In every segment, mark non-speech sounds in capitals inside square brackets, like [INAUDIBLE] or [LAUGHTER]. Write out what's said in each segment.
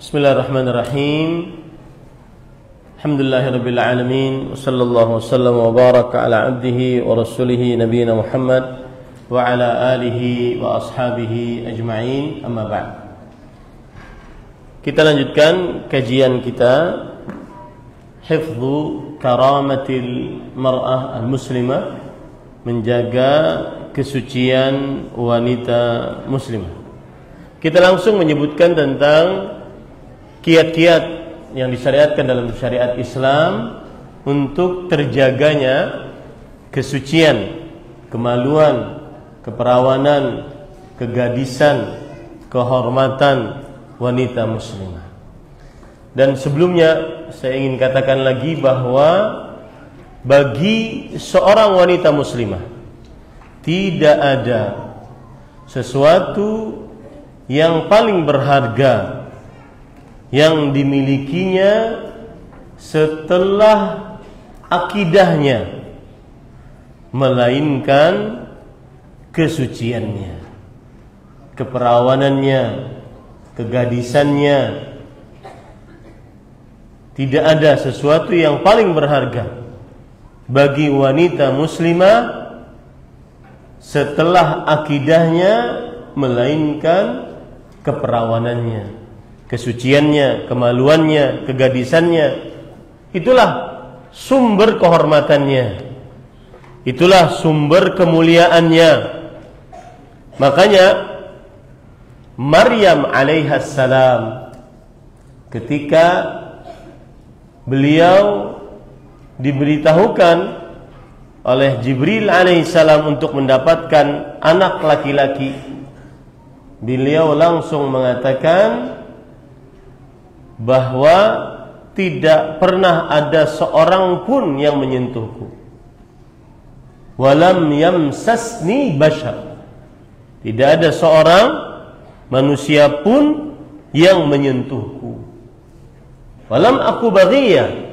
بسم الله الرحمن الرحيم الحمد لله رب العالمين وصلى الله وسلم وبارك على عبده ورسوله نبينا محمد وعلى آله وأصحابه أجمعين أما بعد Kita lanjutkan kajian kita Hifzu karamatil mar'ah al-muslimah Menjaga kesucian wanita muslimah Kita langsung menyebutkan tentang kiat-kiat yang disyariatkan dalam syariat Islam untuk terjaganya kesucian, kemaluan, keperawanan, kegadisan, kehormatan wanita muslimah. Dan sebelumnya saya ingin katakan lagi bahwa bagi seorang wanita muslimah tidak ada sesuatu yang paling berharga yang dimilikinya setelah akidahnya melainkan kesuciannya keperawanannya kegadisannya. Tidak ada sesuatu yang paling berharga bagi wanita muslimah setelah akidahnya melainkan keperawanannya kesuciannya, kemaluannya, kegadisannya. Itulah sumber kehormatannya. Itulah sumber kemuliaannya. Makanya Maryam alaihissalam ketika beliau diberitahukan oleh Jibril alaihissalam untuk mendapatkan anak laki-laki beliau langsung mengatakan bahwa tidak pernah ada seorang pun yang menyentuhku. Walam yamsasni bashar. Tidak ada seorang manusia pun yang menyentuhku. Walam aku baghiyah.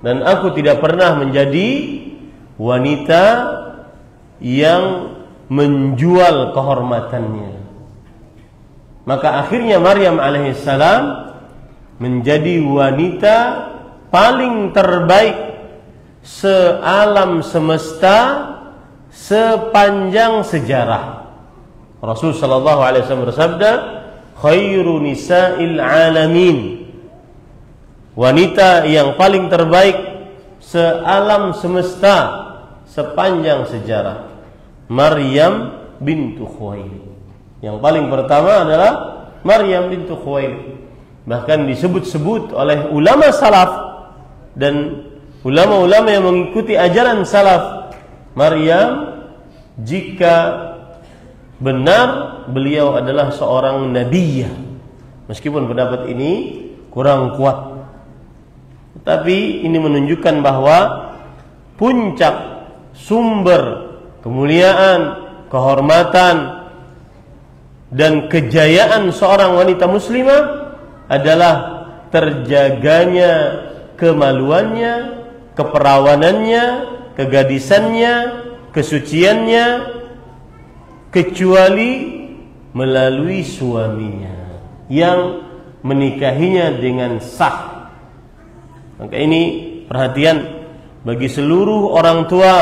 Dan aku tidak pernah menjadi wanita yang menjual kehormatannya. Maka akhirnya Maryam alaihissalam menjadi wanita paling terbaik sealam semesta sepanjang sejarah. Rasul sallallahu alaihi wasallam bersabda, "Khairu nisa'il alamin." Wanita yang paling terbaik sealam semesta sepanjang sejarah. Maryam bintu Khuwailid. Yang paling pertama adalah Maryam bintu Khuwailid bahkan disebut-sebut oleh ulama salaf dan ulama-ulama yang mengikuti ajaran salaf Maryam jika benar beliau adalah seorang nabiyah meskipun pendapat ini kurang kuat tapi ini menunjukkan bahwa puncak sumber kemuliaan kehormatan dan kejayaan seorang wanita muslimah adalah terjaganya kemaluannya, keperawanannya, kegadisannya, kesuciannya kecuali melalui suaminya yang menikahinya dengan sah. Maka ini perhatian bagi seluruh orang tua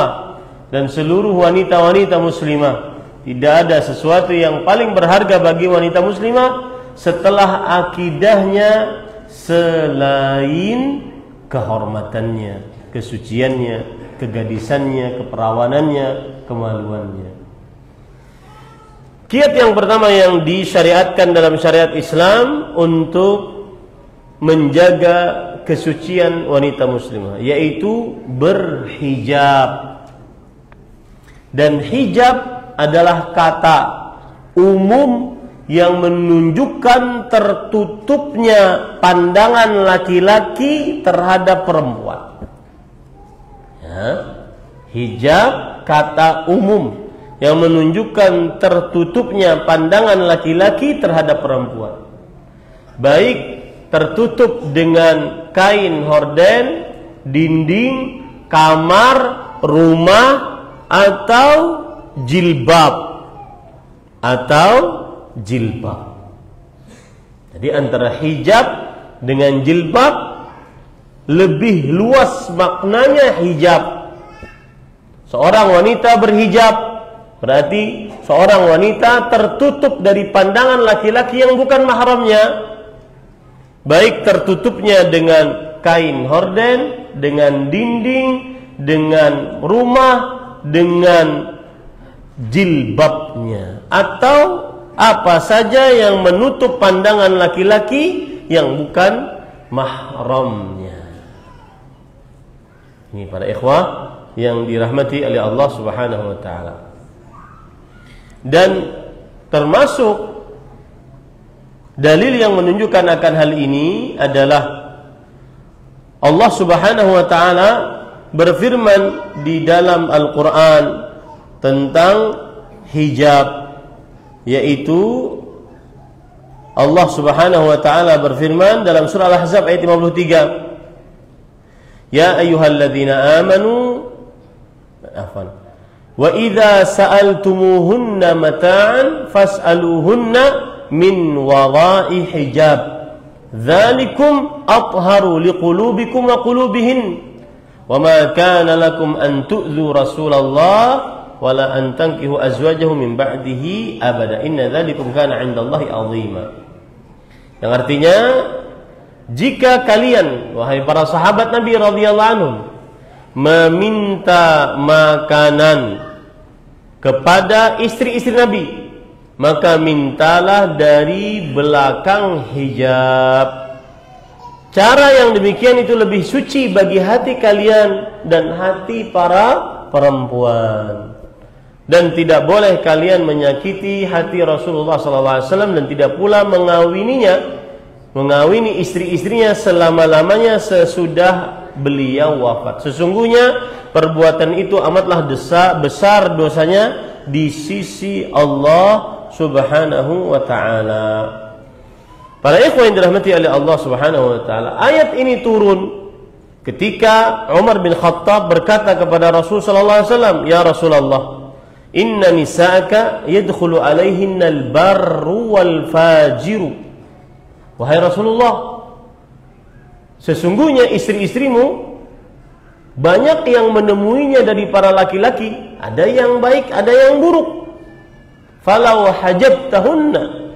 dan seluruh wanita-wanita muslimah. Tidak ada sesuatu yang paling berharga bagi wanita muslimah setelah akidahnya selain kehormatannya, kesuciannya, kegadisannya, keperawanannya, kemaluannya. Kiat yang pertama yang disyariatkan dalam syariat Islam untuk menjaga kesucian wanita muslimah yaitu berhijab. Dan hijab adalah kata umum yang menunjukkan tertutupnya pandangan laki-laki terhadap perempuan. Ya. Hijab kata umum yang menunjukkan tertutupnya pandangan laki-laki terhadap perempuan. Baik tertutup dengan kain horden, dinding, kamar, rumah atau jilbab atau jilbab. Jadi antara hijab dengan jilbab lebih luas maknanya hijab. Seorang wanita berhijab berarti seorang wanita tertutup dari pandangan laki-laki yang bukan mahramnya. Baik tertutupnya dengan kain horden, dengan dinding, dengan rumah, dengan jilbabnya atau apa saja yang menutup pandangan laki-laki yang bukan mahramnya. Ini para ikhwah yang dirahmati oleh Allah Subhanahu wa taala. Dan termasuk dalil yang menunjukkan akan hal ini adalah Allah Subhanahu wa taala berfirman di dalam Al-Qur'an tentang hijab yaitu Allah Subhanahu wa taala berfirman dalam surah Al-Ahzab ayat 53 Ya ayyuhalladzina amanu afan wa idza sa'altumuhunna mata'an fas'aluhunna min wara'i hijab. Dzalikum atharu liqulubikum wa qulubihin yang artinya jika kalian wahai para sahabat Nabi radhiyallahu anhum meminta makanan kepada istri-istri Nabi maka mintalah dari belakang hijab Cara yang demikian itu lebih suci bagi hati kalian dan hati para perempuan dan tidak boleh kalian menyakiti hati Rasulullah SAW dan tidak pula mengawininya mengawini istri-istrinya selama-lamanya sesudah beliau wafat. Sesungguhnya perbuatan itu amatlah desa, besar dosanya di sisi Allah Subhanahu wa taala. Para ikhwan yang dirahmati oleh Allah Subhanahu wa taala, ayat ini turun ketika Umar bin Khattab berkata kepada Rasul sallallahu alaihi wasallam, "Ya Rasulullah, Inna nisa'aka yadkhulu alaihinna al-barru wal fajiru. Wahai Rasulullah, sesungguhnya istri-istrimu banyak yang menemuinya dari para laki-laki, ada yang baik, ada yang buruk. Falau hajabtahunna.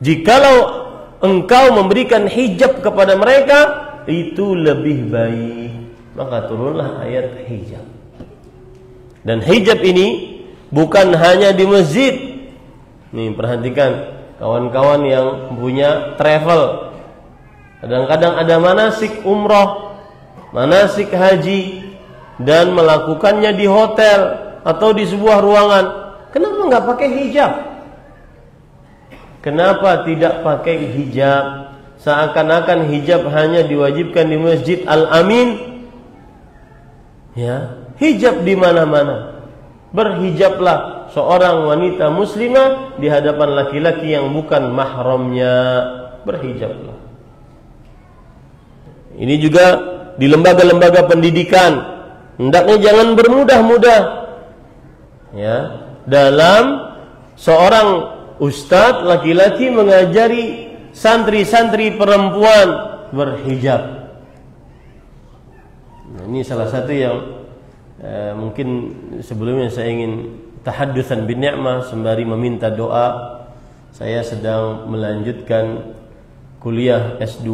Jikalau engkau memberikan hijab kepada mereka, itu lebih baik. Maka turunlah ayat hijab. Dan hijab ini bukan hanya di masjid. Nih perhatikan kawan-kawan yang punya travel. Kadang-kadang ada manasik umroh, manasik haji dan melakukannya di hotel atau di sebuah ruangan. Kenapa nggak pakai hijab? Kenapa tidak pakai hijab? Seakan-akan hijab hanya diwajibkan di Masjid Al-Amin. Ya, hijab di mana-mana. Berhijablah seorang wanita muslimah di hadapan laki-laki yang bukan mahramnya. Berhijablah. Ini juga di lembaga-lembaga pendidikan hendaknya jangan bermudah-mudah ya dalam seorang ustadz laki-laki mengajari santri-santri perempuan berhijab. Nah, ini salah satu yang Eh, mungkin sebelumnya saya ingin tahaddusan bin ni'mah sembari meminta doa. Saya sedang melanjutkan kuliah S2.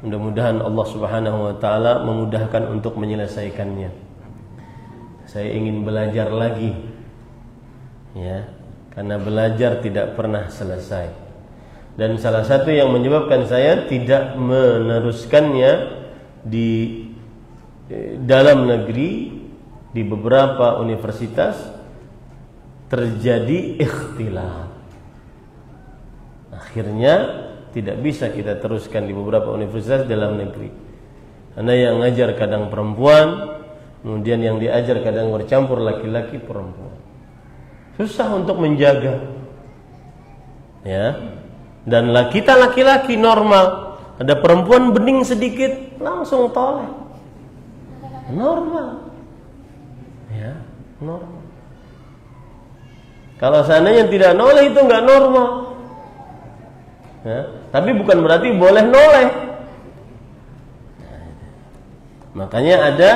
Mudah-mudahan Allah Subhanahu wa taala memudahkan untuk menyelesaikannya. Saya ingin belajar lagi. Ya, karena belajar tidak pernah selesai. Dan salah satu yang menyebabkan saya tidak meneruskannya di dalam negeri di beberapa universitas terjadi ikhtilaf. Akhirnya tidak bisa kita teruskan di beberapa universitas dalam negeri. Karena yang ngajar kadang perempuan, kemudian yang diajar kadang bercampur laki-laki perempuan. Susah untuk menjaga. Ya. Dan kita laki-laki normal, ada perempuan bening sedikit langsung toleh normal ya normal Kalau seandainya tidak noleh itu nggak normal. Ya, tapi bukan berarti boleh noleh. Makanya ada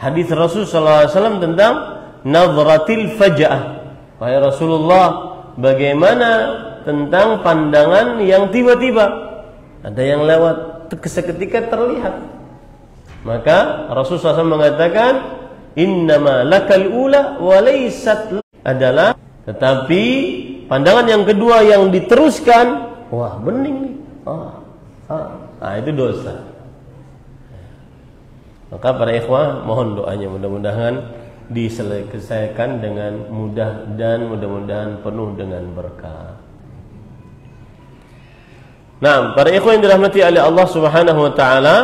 hadis Rasul SAW tentang nazratil faja'ah. Wahai Rasulullah, bagaimana tentang pandangan yang tiba-tiba? Ada yang lewat seketika terlihat. Maka Rasul SAW mengatakan, Innama lakal ula walaysat adalah tetapi pandangan yang kedua yang diteruskan, wah bening nih. Ah, ah. Nah, itu dosa. Maka para ikhwah mohon doanya mudah-mudahan diselesaikan dengan mudah dan mudah-mudahan penuh dengan berkah. Nah, para ikhwah yang dirahmati oleh Allah Subhanahu wa taala,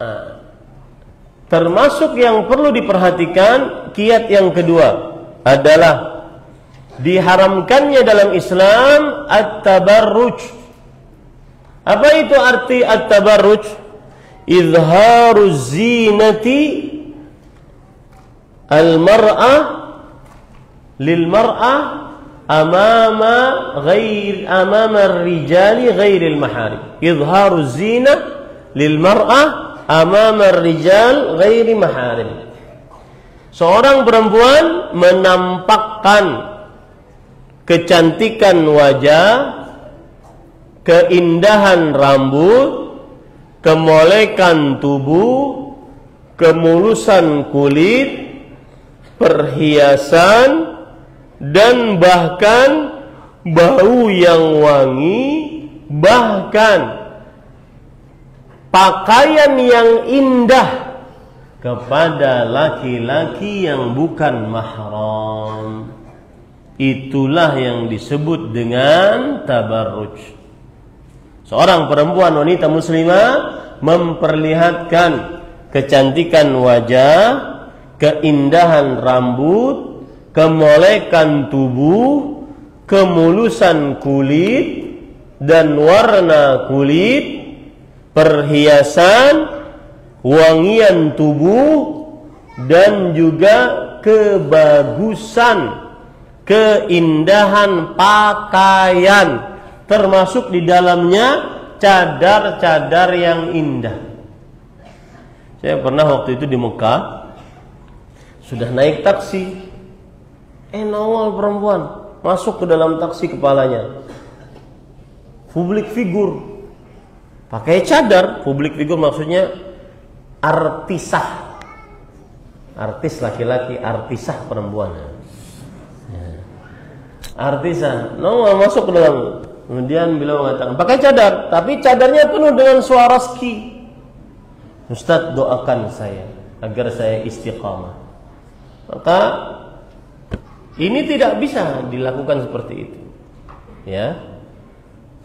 ah, termasuk yang perlu diperhatikan kiat yang kedua adalah diharamkannya dalam Islam at-tabarruj. Apa itu arti at-tabarruj? izharu zinati al-mar'ah lil mar'ah amama ghair amama rijali ghairil maharim. Izharu zina lil mar'ah amama rijal ghairi maharim. Seorang perempuan menampakkan kecantikan wajah keindahan rambut kemolekan tubuh, kemulusan kulit, perhiasan, dan bahkan bau yang wangi, bahkan pakaian yang indah kepada laki-laki yang bukan mahram. Itulah yang disebut dengan tabarruj. Seorang perempuan wanita muslimah memperlihatkan kecantikan wajah, keindahan rambut, kemolekan tubuh, kemulusan kulit dan warna kulit, perhiasan, wangian tubuh dan juga kebagusan, keindahan pakaian termasuk di dalamnya cadar-cadar yang indah. Saya pernah waktu itu di Mekah sudah naik taksi, eh nongol perempuan. Masuk ke dalam taksi kepalanya, publik figur, pakai cadar, publik figur maksudnya artisah, artis laki-laki, artisah perempuan. Ya. Artisah, nongol masuk ke dalam. Kemudian beliau mengatakan, pakai cadar, tapi cadarnya penuh dengan suara ski. Ustaz doakan saya agar saya istiqamah. Maka ini tidak bisa dilakukan seperti itu. Ya.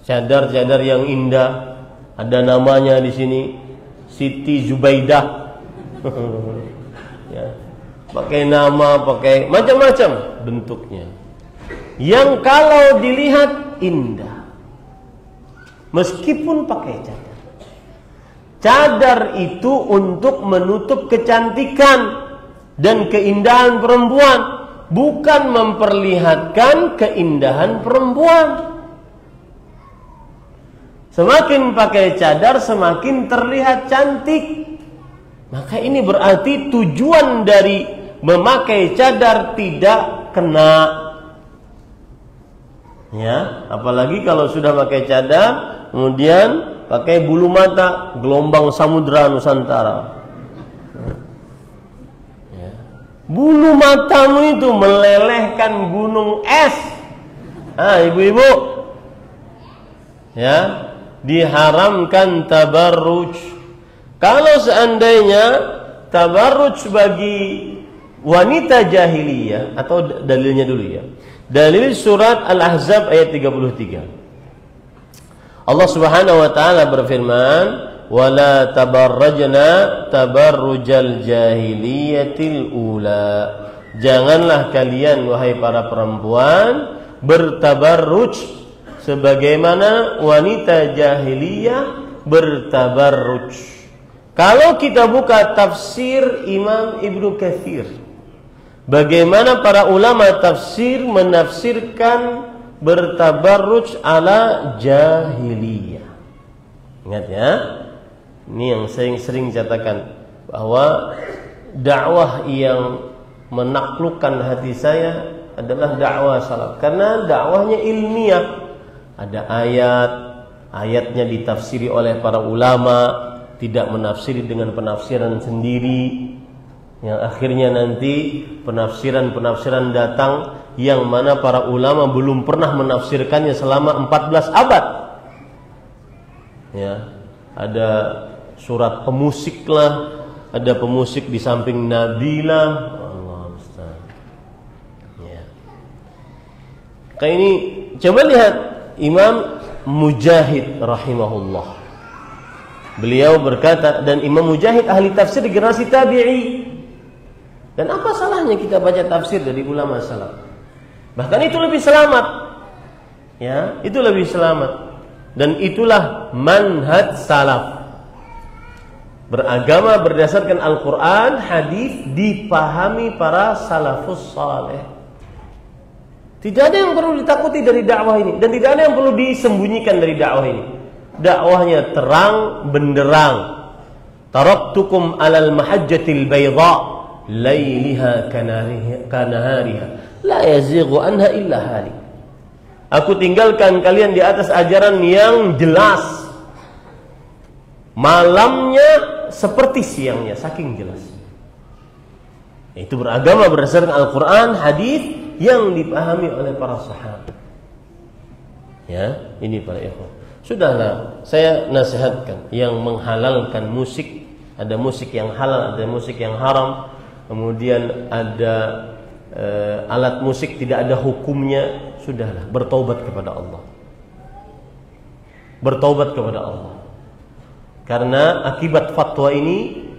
Cadar-cadar yang indah, ada namanya di sini Siti Zubaidah. [LAUGHS] ya. Pakai nama, pakai macam-macam bentuknya. Yang kalau dilihat indah. Meskipun pakai cadar. Cadar itu untuk menutup kecantikan dan keindahan perempuan, bukan memperlihatkan keindahan perempuan. Semakin pakai cadar, semakin terlihat cantik. Maka ini berarti tujuan dari memakai cadar tidak kena Ya, apalagi kalau sudah pakai cadar, kemudian pakai bulu mata, gelombang samudra Nusantara. Ya. Bulu matamu itu melelehkan gunung es. Ah, ibu-ibu. Ya, diharamkan tabarruj. Kalau seandainya tabarruj bagi wanita jahiliyah atau dalilnya dulu ya. Dalil surat Al-Ahzab ayat 33. Allah Subhanahu wa taala berfirman, "Wala tabarrajna tabarrujal jahiliyatil ula." Janganlah kalian wahai para perempuan bertabarruj sebagaimana wanita jahiliyah bertabarruj. Kalau kita buka tafsir Imam Ibnu Katsir bagaimana para ulama tafsir menafsirkan bertabarruj ala jahiliyah. Ingat ya. Ini yang sering sering katakan bahwa dakwah yang menaklukkan hati saya adalah dakwah salaf karena dakwahnya ilmiah. Ada ayat, ayatnya ditafsiri oleh para ulama, tidak menafsiri dengan penafsiran sendiri yang akhirnya nanti penafsiran-penafsiran datang yang mana para ulama belum pernah menafsirkannya selama 14 abad. Ya, ada surat pemusik lah, ada pemusik di samping Nabi lah. Allah Ya. Kayak ini coba lihat Imam Mujahid rahimahullah. Beliau berkata dan Imam Mujahid ahli tafsir generasi tabi'i. Dan apa salahnya kita baca tafsir dari ulama salaf? Bahkan itu lebih selamat. Ya, itu lebih selamat. Dan itulah manhaj salaf. Beragama berdasarkan Al-Quran, hadis dipahami para salafus saleh. Tidak ada yang perlu ditakuti dari dakwah ini. Dan tidak ada yang perlu disembunyikan dari dakwah ini. Dakwahnya terang benderang. Taraktukum alal mahajjatil bayda lailiha kanahariha. La yazighu anha illa halik. Aku tinggalkan kalian di atas ajaran yang jelas. Malamnya seperti siangnya saking jelas. Itu beragama berdasarkan Al-Quran hadis yang dipahami oleh para sahabat. Ya ini para ikhwan. Sudahlah, saya nasihatkan yang menghalalkan musik, ada musik yang halal, ada musik yang haram, kemudian ada e, alat musik tidak ada hukumnya, sudahlah, bertobat kepada Allah. Bertobat kepada Allah. Karena akibat fatwa ini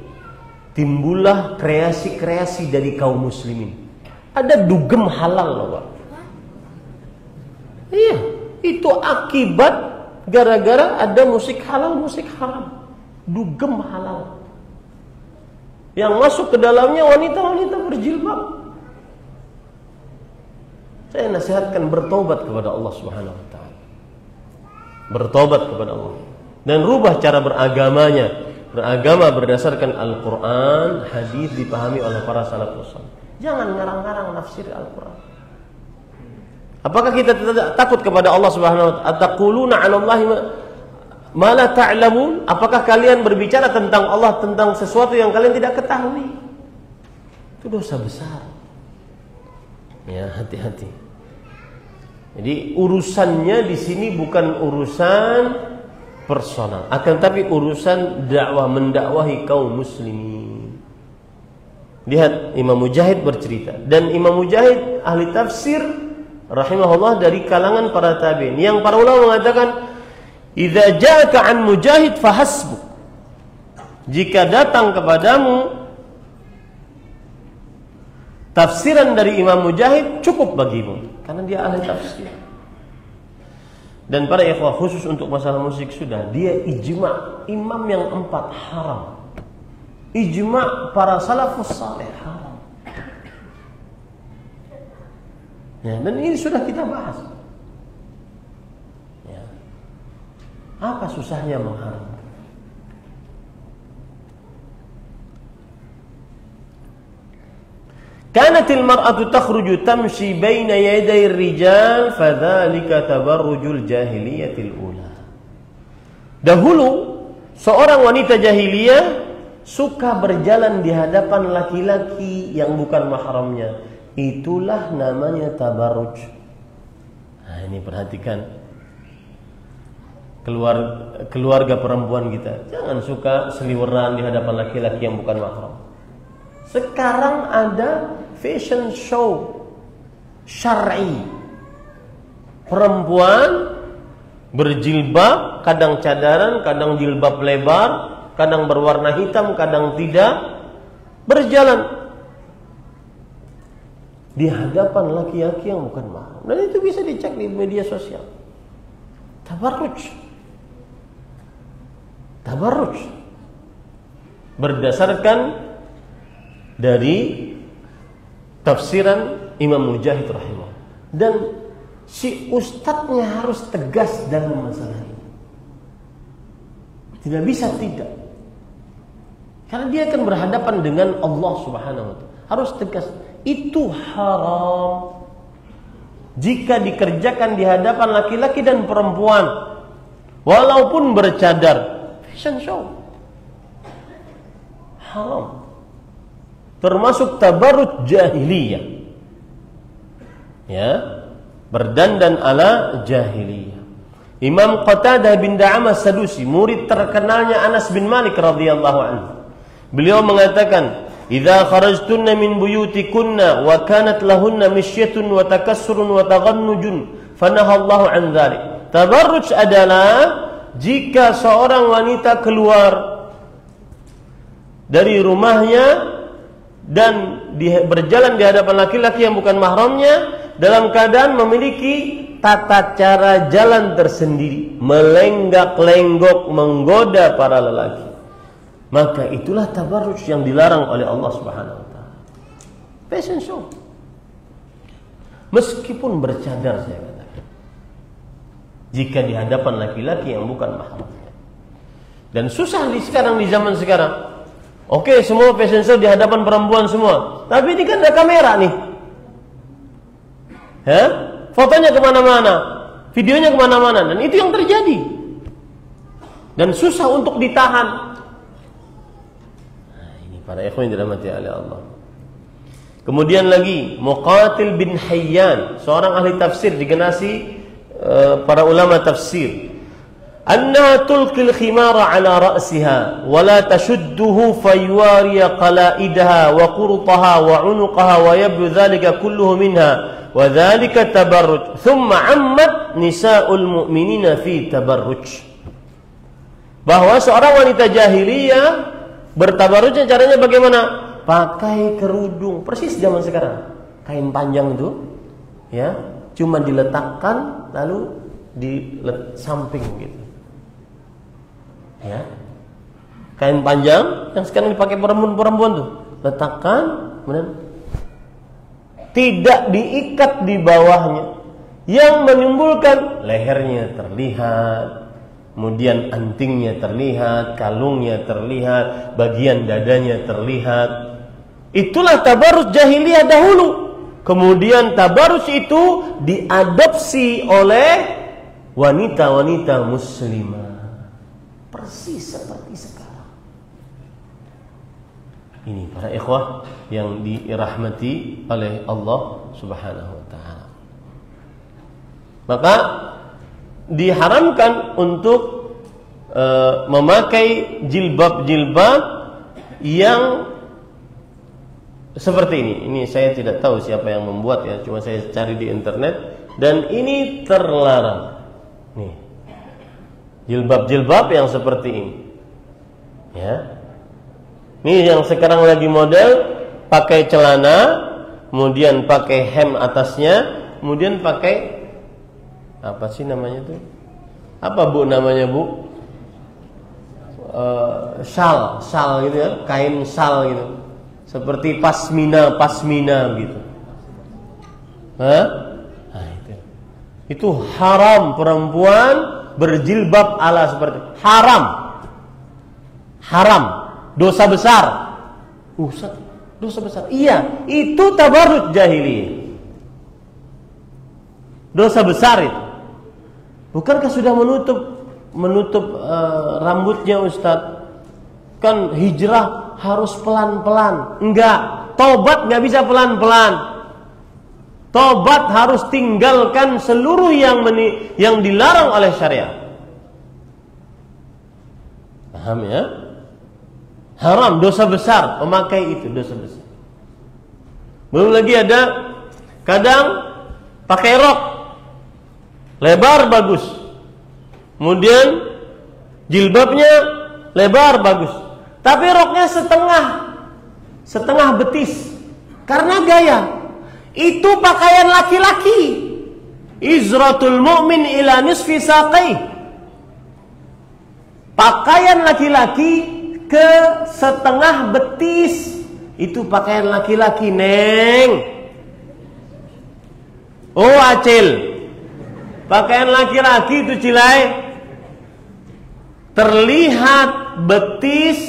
timbullah kreasi-kreasi dari kaum muslimin. Ada dugem halal loh, Pak. Iya, itu akibat Gara-gara ada musik halal, musik haram. Dugem halal. Yang masuk ke dalamnya wanita-wanita berjilbab. Saya nasihatkan bertobat kepada Allah Subhanahu wa taala. Bertobat kepada Allah dan rubah cara beragamanya. Beragama berdasarkan Al-Qur'an, hadis dipahami oleh para salafus Jangan ngarang-ngarang nafsir Al-Qur'an. Apakah kita takut kepada Allah Subhanahu wa taala? Ataquluna 'ala Allahi ma la ta'lamun? Apakah kalian berbicara tentang Allah tentang sesuatu yang kalian tidak ketahui? Itu dosa besar. Ya, hati-hati. Jadi urusannya di sini bukan urusan personal, akan tapi urusan dakwah mendakwahi kaum muslimin. Lihat Imam Mujahid bercerita. Dan Imam Mujahid ahli tafsir rahimahullah dari kalangan para tabi'in. Yang para ulama mengatakan idza ja'aka an mujahid fahasbu jika datang kepadamu tafsiran dari Imam Mujahid cukup bagimu. Karena dia ahli tafsir dan para ikhwah khusus untuk masalah musik sudah dia ijma imam yang empat haram ijma para salafus saleh haram Ya, dan ini sudah kita bahas. Ya. Apa susahnya mengharamkan? Kanatil mar'atu takhruju tamshi baina yaday rijal fadzalika tabarrujul jahiliyatil ula. Dahulu seorang wanita jahiliyah suka berjalan di hadapan laki-laki yang bukan mahramnya. Itulah namanya tabarruj. Nah, ini perhatikan keluar keluarga perempuan kita. Jangan suka seliweran di hadapan laki-laki yang bukan mahram. Sekarang ada fashion show syar'i. Perempuan berjilbab, kadang cadaran, kadang jilbab lebar, kadang berwarna hitam, kadang tidak, berjalan di hadapan laki-laki yang bukan mahram. Dan itu bisa dicek di media sosial. Tabarruj. Tabarruj. Berdasarkan dari tafsiran Imam Mujahid rahimah. Dan si ustadznya harus tegas dalam masalah ini. Tidak bisa tidak. Karena dia akan berhadapan dengan Allah Subhanahu wa taala. Harus tegas. Itu haram. Jika dikerjakan di hadapan laki-laki dan perempuan. Walaupun bercadar. Fashion show. Haram. Termasuk tabarut jahiliyah. Ya. Berdandan ala jahiliyah. Imam Qatadah bin Da'amah Sadusi, murid terkenalnya Anas bin Malik radhiyallahu anhu. Beliau mengatakan, "Idza kharajtunna min buyutikunna wa kanat lahunna misyatun wa takassurun wa taghannujun, fanahallahu an dzalik." Tabarruj adalah jika seorang wanita keluar dari rumahnya dan di, berjalan di hadapan laki-laki yang bukan mahramnya dalam keadaan memiliki tata cara jalan tersendiri, melenggak-lenggok menggoda para lelaki. Maka itulah tabarruj yang dilarang oleh Allah Subhanahu wa taala. Fashion show. Meskipun bercadar saya katakan. Jika di hadapan laki-laki yang bukan mahramnya. Dan susah di sekarang di zaman sekarang. Oke, semua fashion show di hadapan perempuan semua. Tapi ini kan ada kamera nih. Ya? fotonya ke mana-mana, videonya ke mana-mana, dan itu yang terjadi. Dan susah untuk ditahan. Nah, ini para ikhwan yang dirahmati oleh Allah. Kemudian lagi Muqatil bin Hayyan, seorang ahli tafsir digenasi uh, para ulama tafsir. أنها tulqil khimara ala ra'siha wa la tashudduhu fayuwari qalaidaha wa qurtaha wa unuqaha wa yabdu dhalika kulluhu minha wa dhalika tabarruj thumma ammat nisa'ul mu'minina fi tabarruj bahwa seorang wanita jahiliyah bertabarujnya caranya bagaimana? Pakai kerudung. Persis zaman sekarang. Kain panjang itu ya cuma diletakkan lalu di samping gitu ya. Kain panjang yang sekarang dipakai perempuan-perempuan tuh. Letakkan kemudian tidak diikat di bawahnya. Yang menimbulkan lehernya terlihat kemudian antingnya terlihat kalungnya terlihat bagian dadanya terlihat. Itulah tabarus jahiliyah dahulu. Kemudian tabarus itu diadopsi oleh wanita-wanita muslimah persis seperti sekarang ini para ikhwah yang dirahmati oleh Allah Subhanahu wa taala. Maka diharamkan untuk uh, memakai jilbab-jilbab yang seperti ini. Ini saya tidak tahu siapa yang membuat ya, cuma saya cari di internet dan ini terlarang. Nih. Jilbab-jilbab yang seperti ini. Ya, ini yang sekarang lagi model pakai celana, kemudian pakai hem atasnya, kemudian pakai apa sih namanya tuh? Apa bu namanya bu? Uh, sal, sal gitu ya, kain sal gitu, seperti pasmina, pasmina gitu. Hah? Nah, itu. itu haram perempuan berjilbab ala seperti haram, haram dosa besar. Ustaz, dosa besar. Iya, itu tabarut jahili. Dosa besar itu. Bukankah sudah menutup menutup uh, rambutnya Ustaz? Kan hijrah harus pelan-pelan. Enggak, tobat nggak bisa pelan-pelan. Tobat harus tinggalkan seluruh yang meni yang dilarang oleh syariat. Paham ya? Haram, dosa besar memakai itu dosa besar. Belum lagi ada kadang pakai rok lebar bagus. Kemudian jilbabnya lebar bagus. Tapi roknya setengah setengah betis karena gaya. Itu pakaian laki-laki. Izratul mu'min ila nisfi saqai. Pakaian laki-laki ke setengah betis Itu pakaian laki-laki, Neng. Oh, Acil. Pakaian laki-laki itu Cilai. Terlihat betis,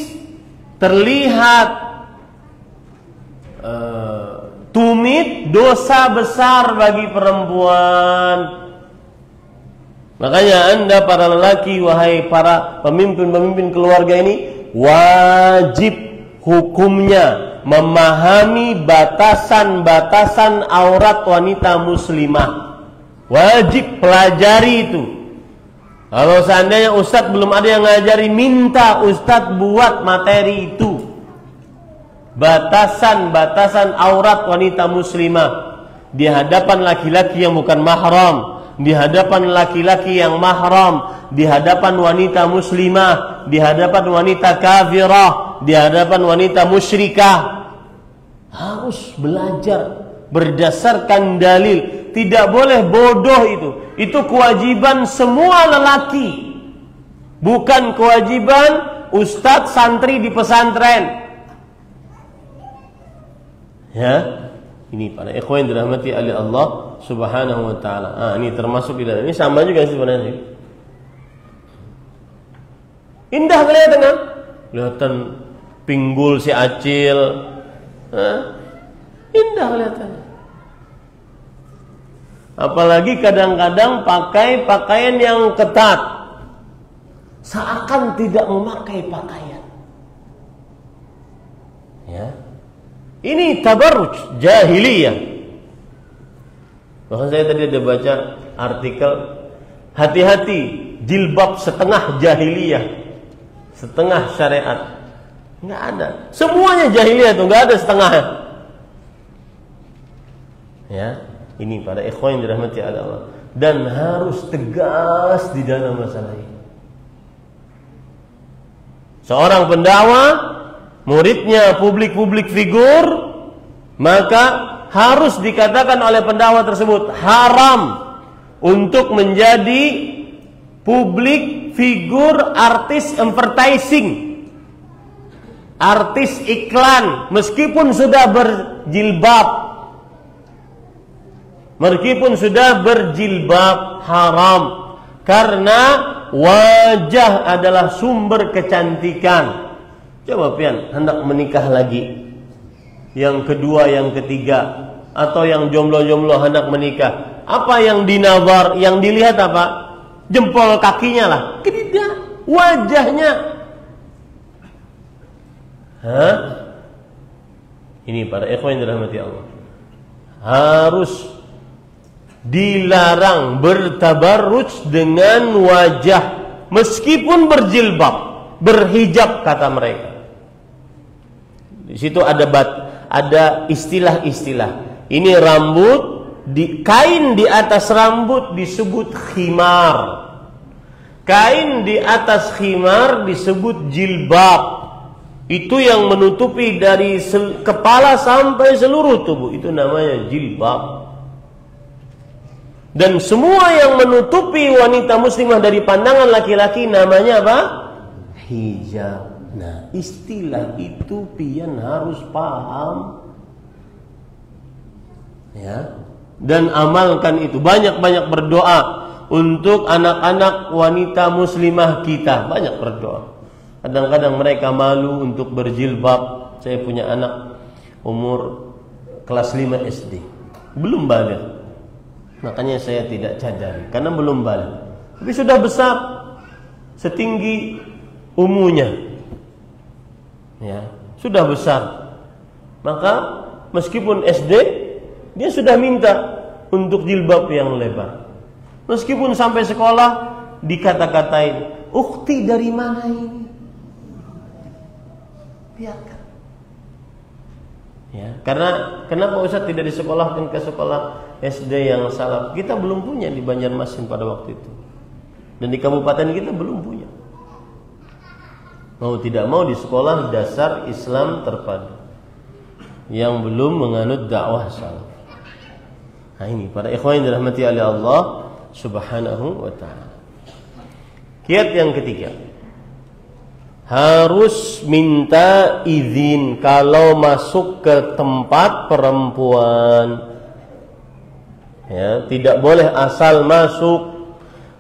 terlihat uh, tumit, dosa besar bagi perempuan. Makanya anda para lelaki, wahai para pemimpin-pemimpin keluarga ini, wajib hukumnya memahami batasan-batasan aurat wanita muslimah. Wajib pelajari itu. Kalau seandainya Ustadz belum ada yang ngajari, minta Ustadz buat materi itu. Batasan-batasan aurat wanita muslimah di hadapan laki-laki yang bukan mahram, di hadapan laki-laki yang mahram, di hadapan wanita muslimah, di hadapan wanita kafirah, di hadapan wanita musyrikah. Harus belajar berdasarkan dalil. Tidak boleh bodoh itu. Itu kewajiban semua lelaki. Bukan kewajiban ustadz santri di pesantren. Ya, ini para ikhwan dirahmati oleh Allah Subhanahu wa taala. Ah, ini termasuk di dalam ini sama juga sebenarnya. Indah kelihatan kan? Kelihatan pinggul si Acil. Hah? Indah kelihatan. Apalagi kadang-kadang pakai pakaian yang ketat. Seakan tidak memakai pakaian. Ya. Ini tabarruj jahiliyah. Bahkan saya tadi ada baca artikel hati-hati jilbab setengah jahiliyah, setengah syariat. Enggak ada. Semuanya jahiliyah tuh, enggak ada setengahnya. Ya, ini pada ikhwan yang dirahmati Allah dan harus tegas di dalam masalah ini. Seorang pendakwa, muridnya publik-publik figur, maka harus dikatakan oleh pendakwa tersebut haram untuk menjadi publik figur artis advertising artis iklan meskipun sudah berjilbab. Meskipun sudah berjilbab haram. Karena wajah adalah sumber kecantikan coba pian hendak menikah lagi? Yang kedua yang ketiga atau yang jomblo-jomblo hendak menikah? Apa yang dinazar yang dilihat apa? Jempol kakinya lah. Tidak wajahnya. Hah? ini para ikhwan yang dirahmati Allah. Harus dilarang bertabarruj dengan wajah meskipun berjilbab berhijab kata mereka di situ ada bat, ada istilah-istilah ini rambut di kain di atas rambut disebut khimar. Kain di atas khimar disebut jilbab. Itu yang menutupi dari kepala sampai seluruh tubuh. Itu namanya jilbab. Dan semua yang menutupi wanita muslimah dari pandangan laki-laki namanya apa? Hijab. Nah, istilah itu pian harus paham. Ya. Dan amalkan itu. Banyak-banyak berdoa untuk anak-anak wanita muslimah kita. Banyak berdoa. Kadang-kadang mereka malu untuk berjilbab. Saya punya anak umur kelas 5 SD belum balik. Makanya saya tidak cadari karena belum balik. Tapi sudah besar setinggi umunya ya sudah besar maka meskipun SD dia sudah minta untuk jilbab yang lebar. Meskipun sampai sekolah dikata-katain, "Ukti dari mana ini?" Biarkan. Ya, karena kenapa Ustaz tidak disekolahkan ke sekolah SD yang salah? Kita belum punya di Banjarmasin pada waktu itu. Dan di kabupaten kita belum punya. Mau tidak mau di sekolah dasar Islam terpadu yang belum menganut dakwah salaf. Nah ini para ikhwan yang dirahmati oleh Allah Subhanahu wa taala. Kiat yang ketiga. harus minta izin kalau masuk ke tempat perempuan. Ya, tidak boleh asal masuk.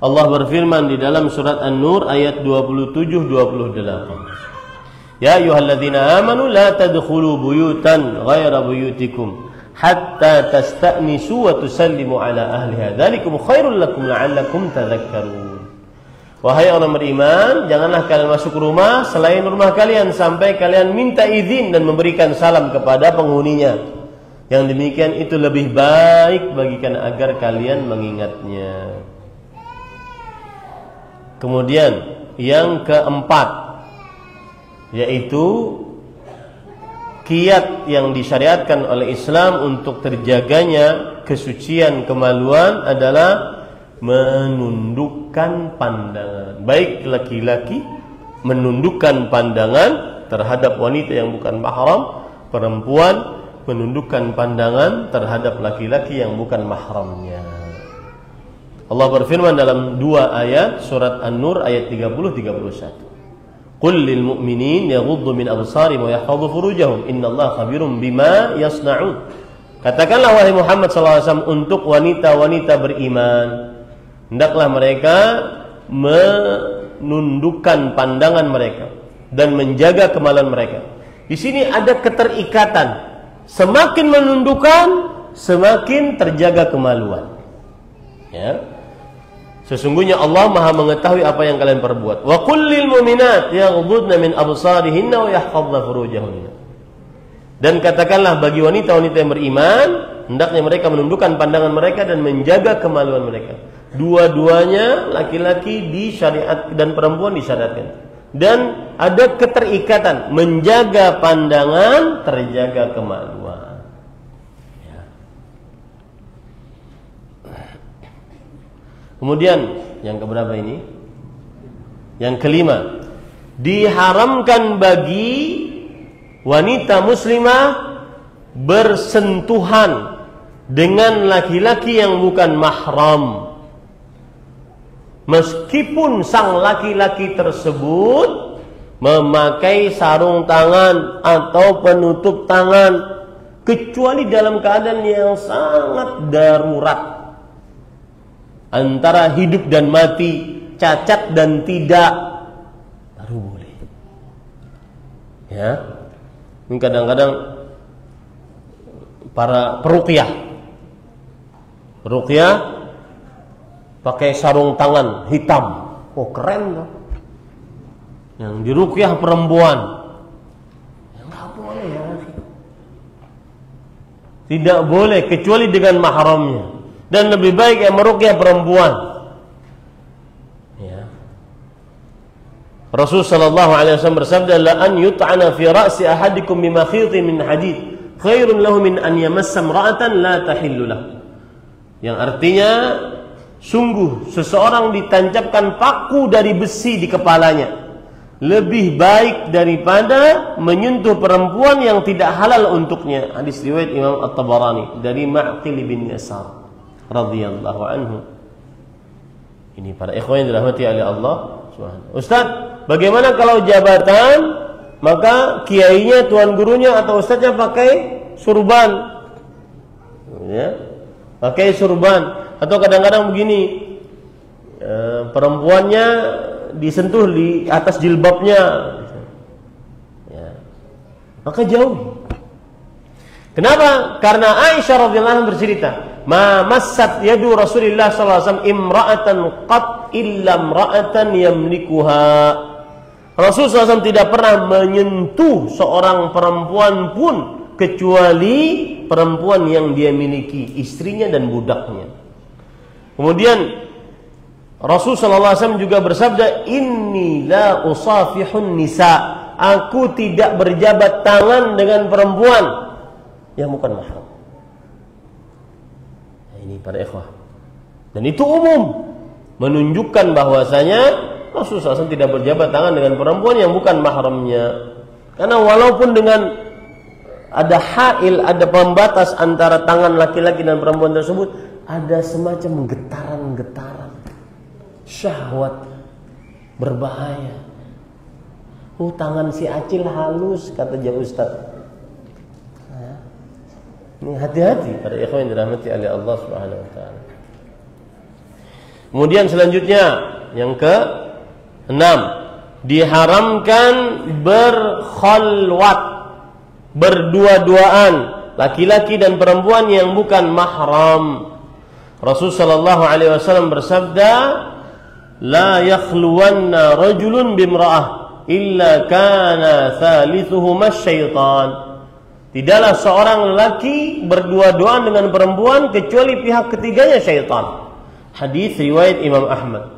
Allah berfirman di dalam surat An-Nur ayat 27 28. Ya ayyuhalladzina amanu la tadkhulu buyutan ghaira buyutikum hatta tasta'nisu wa tusallimu ala ahliha. Dzalikum khairul lakum la'allakum tadhakkarun. Wahai orang beriman, janganlah kalian masuk rumah selain rumah kalian sampai kalian minta izin dan memberikan salam kepada penghuninya. Yang demikian itu lebih baik bagikan agar kalian mengingatnya. Kemudian yang keempat yaitu kiat yang disyariatkan oleh Islam untuk terjaganya kesucian kemaluan adalah menundukkan pandangan. Baik laki-laki menundukkan pandangan terhadap wanita yang bukan mahram, perempuan menundukkan pandangan terhadap laki-laki yang bukan mahramnya. Allah berfirman dalam dua ayat surat An-Nur ayat 30 31. Qul lil mu'minin yaghuddu min absarihim wa yahfadhu furujahum innallaha khabirum bima yasna'un. Katakanlah wahai Muhammad SAW untuk wanita-wanita beriman hendaklah mereka menundukkan pandangan mereka dan menjaga kemaluan mereka. Di sini ada keterikatan. Semakin menundukkan, semakin terjaga kemaluan. Ya. Sesungguhnya Allah Maha mengetahui apa yang kalian perbuat. Wa kullil mu'minat yaghuddna min absarihinna wa yahfazna furujahunna. Dan katakanlah bagi wanita-wanita yang beriman, hendaknya mereka menundukkan pandangan mereka dan menjaga kemaluan mereka. Dua-duanya laki-laki disyariat dan perempuan disyariatkan. Dan ada keterikatan menjaga pandangan, terjaga kemaluan. Ya. Kemudian yang keberapa ini? Yang kelima, diharamkan bagi wanita muslimah bersentuhan dengan laki-laki yang bukan mahram meskipun sang laki-laki tersebut memakai sarung tangan atau penutup tangan kecuali dalam keadaan yang sangat darurat antara hidup dan mati cacat dan tidak baru boleh ya ini kadang-kadang para peruqyah peruqyah pakai sarung tangan hitam. Oh keren loh. Yang dirukyah perempuan. Boleh ya. Tidak boleh kecuali dengan mahramnya. Dan lebih baik yang merukyah perempuan. Ya. Rasul sallallahu alaihi wasallam bersabda la an yut'ana fi ra'si ahadikum bima min hadid khairun lahu min an yamassa imra'atan la tahillu lahu. Yang artinya Sungguh seseorang ditancapkan paku dari besi di kepalanya lebih baik daripada menyentuh perempuan yang tidak halal untuknya. Hadis riwayat Imam At-Tabarani dari Ma'qil bin Yasar radhiyallahu anhu. Ini para ikhwan yang dirahmati oleh Allah Subhanahu. Ustaz, bagaimana kalau jabatan maka kiainya, tuan gurunya atau ustaznya pakai surban? Ya. Pakai surban atau kadang-kadang begini e, perempuannya disentuh di atas jilbabnya ya. maka jauh kenapa karena Aisyah radhiyallahu anha bercerita ma massat yadu Rasulullah sallallahu alaihi wasallam imra'atan qat illa imra'atan yamlikuha Rasulullah SAW tidak pernah menyentuh seorang perempuan pun kecuali perempuan yang dia miliki istrinya dan budaknya Kemudian Rasul wasallam juga bersabda, "Inni la usafihun nisa." Aku tidak berjabat tangan dengan perempuan yang bukan mahram. Ini para ikhwah. Dan itu umum menunjukkan bahwasanya Rasul SAW tidak berjabat tangan dengan perempuan yang bukan mahramnya. Karena walaupun dengan ada hail, ada pembatas antara tangan laki-laki dan perempuan tersebut, ada semacam getaran-getaran syahwat berbahaya. Oh tangan si Acil halus kata jauh Ustaz. Ini hati-hati pada ikhwan yang dirahmati oleh Allah Subhanahu wa taala. Kemudian selanjutnya yang ke enam diharamkan berkhalwat berdua-duaan laki-laki dan perempuan yang bukan mahram. Rasul sallallahu alaihi wasallam bersabda, "La yakhluwanna rajulun bimra'ah illa kana thalithuhuma syaitan." Tidaklah seorang lelaki berdua-duaan dengan perempuan kecuali pihak ketiganya syaitan. Hadis riwayat Imam Ahmad.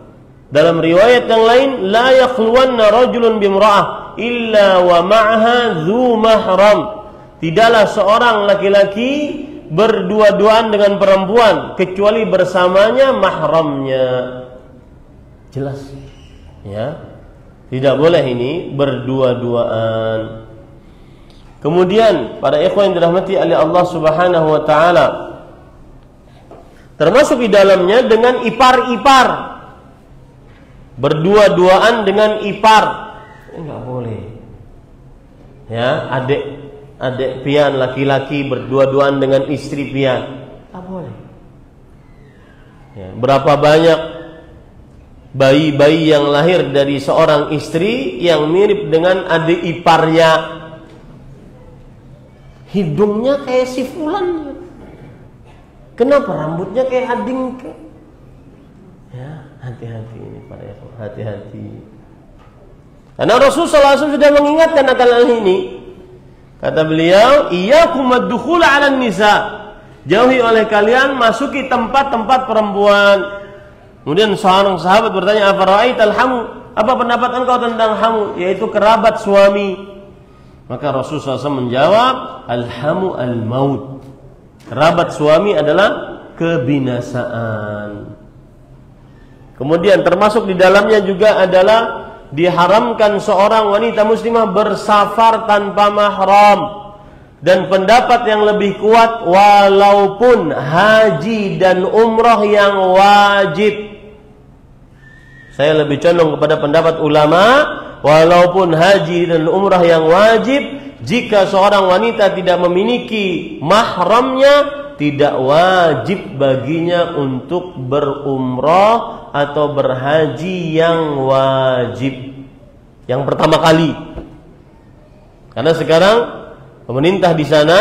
Dalam riwayat yang lain, la yakhluwanna rajulun bimra'ah illa wa ma'aha dzu mahram. Tidaklah seorang laki-laki berdua-duaan dengan perempuan kecuali bersamanya mahramnya. Jelas. Ya. Tidak boleh ini berdua-duaan. Kemudian pada ikhwan yang dirahmati oleh Allah Subhanahu wa taala termasuk di dalamnya dengan ipar-ipar. Berdua-duaan dengan ipar. Enggak boleh. Ya adik adik pian laki-laki berdua-duaan dengan istri pian. Enggak boleh. Ya, berapa banyak bayi-bayi yang lahir dari seorang istri yang mirip dengan adik iparnya hidungnya kayak si fulan. Kenapa rambutnya kayak ading ya hati-hati ini para ikhwan hati-hati. Karena Rasulullah SAW sudah mengingatkan akan hal ini. Kata beliau iya kumaddukhul ala nisa jauhi oleh kalian masuki tempat-tempat perempuan. Kemudian seorang sahabat bertanya apa pendapat engkau tentang hamu? Yaitu kerabat suami maka Rasulullah SAW menjawab, Alhamu al-maut. Kerabat suami adalah kebinasaan. Kemudian termasuk di dalamnya juga adalah diharamkan seorang wanita muslimah bersafar tanpa mahram. Dan pendapat yang lebih kuat walaupun haji dan umroh yang wajib. Saya lebih condong kepada pendapat ulama walaupun haji dan umrah yang wajib jika seorang wanita tidak memiliki mahramnya tidak wajib baginya untuk berumrah atau berhaji yang wajib. Yang pertama kali. Karena sekarang pemerintah di sana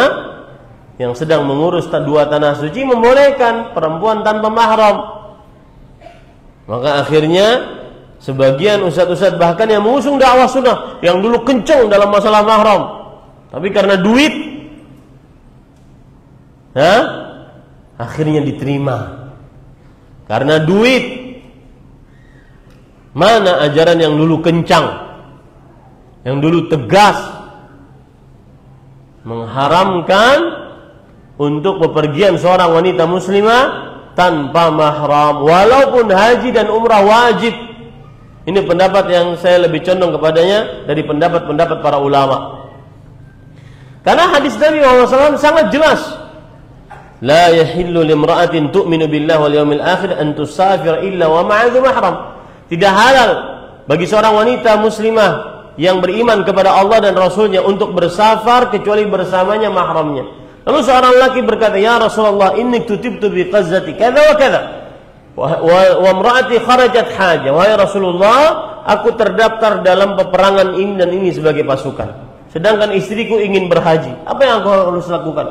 yang sedang mengurus dua tanah suci membolehkan perempuan tanpa mahram. Maka akhirnya Sebagian ustadz-ustadz bahkan yang mengusung dakwah sunnah yang dulu kenceng dalam masalah mahram, tapi karena duit, ya, akhirnya diterima. Karena duit, mana ajaran yang dulu kencang, yang dulu tegas, mengharamkan untuk bepergian seorang wanita muslimah tanpa mahram, walaupun haji dan umrah wajib ini pendapat yang saya lebih condong kepadanya dari pendapat-pendapat para ulama. Karena hadis Nabi SAW sangat jelas. La yahillu limra'atin tu'minu billah wal yawmil akhir an tusafir illa wa ma'adhu mahram. Tidak halal bagi seorang wanita muslimah yang beriman kepada Allah dan Rasulnya untuk bersafar kecuali bersamanya mahramnya. Lalu seorang laki berkata, Ya Rasulullah, inni tutibtu bi qazzati kada wa wa kharajat haja. Wahai Rasulullah aku terdaftar dalam peperangan ini dan ini sebagai pasukan. Sedangkan istriku ingin berhaji. Apa yang aku harus lakukan?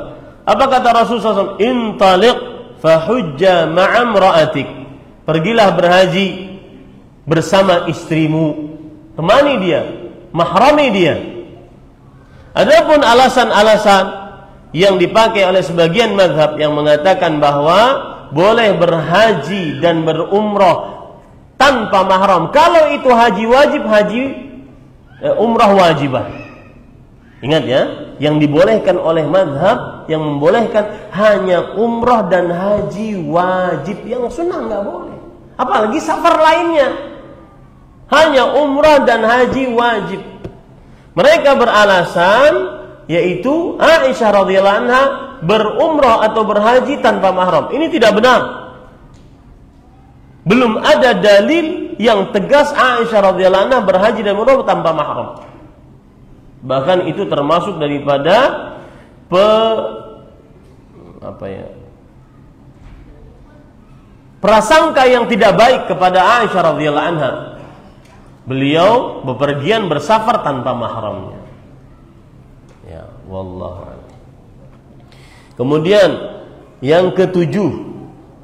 Apa kata Rasulullah SAW intaliq fahujja ma'amra'atik pergilah berhaji bersama istrimu. Temani dia mahrami dia. Adapun alasan-alasan yang dipakai oleh sebagian madhab yang mengatakan bahwa boleh berhaji dan berumrah tanpa mahram. Kalau itu haji wajib, haji eh, umrah wajibah. Ingat ya, yang dibolehkan oleh madhab yang membolehkan hanya umrah dan haji wajib yang sunnah nggak boleh. Apalagi safar lainnya. Hanya umrah dan haji wajib. Mereka beralasan yaitu Aisyah radhiyallahu anha berumrah atau berhaji tanpa mahram. Ini tidak benar. Belum ada dalil yang tegas Aisyah radhiyallahu anha berhaji dan umrah tanpa mahram. Bahkan itu termasuk daripada pe apa ya? Prasangka yang tidak baik kepada Aisyah radhiyallahu anha. Beliau bepergian bersafar tanpa mahramnya. Wallahu. Kemudian yang ketujuh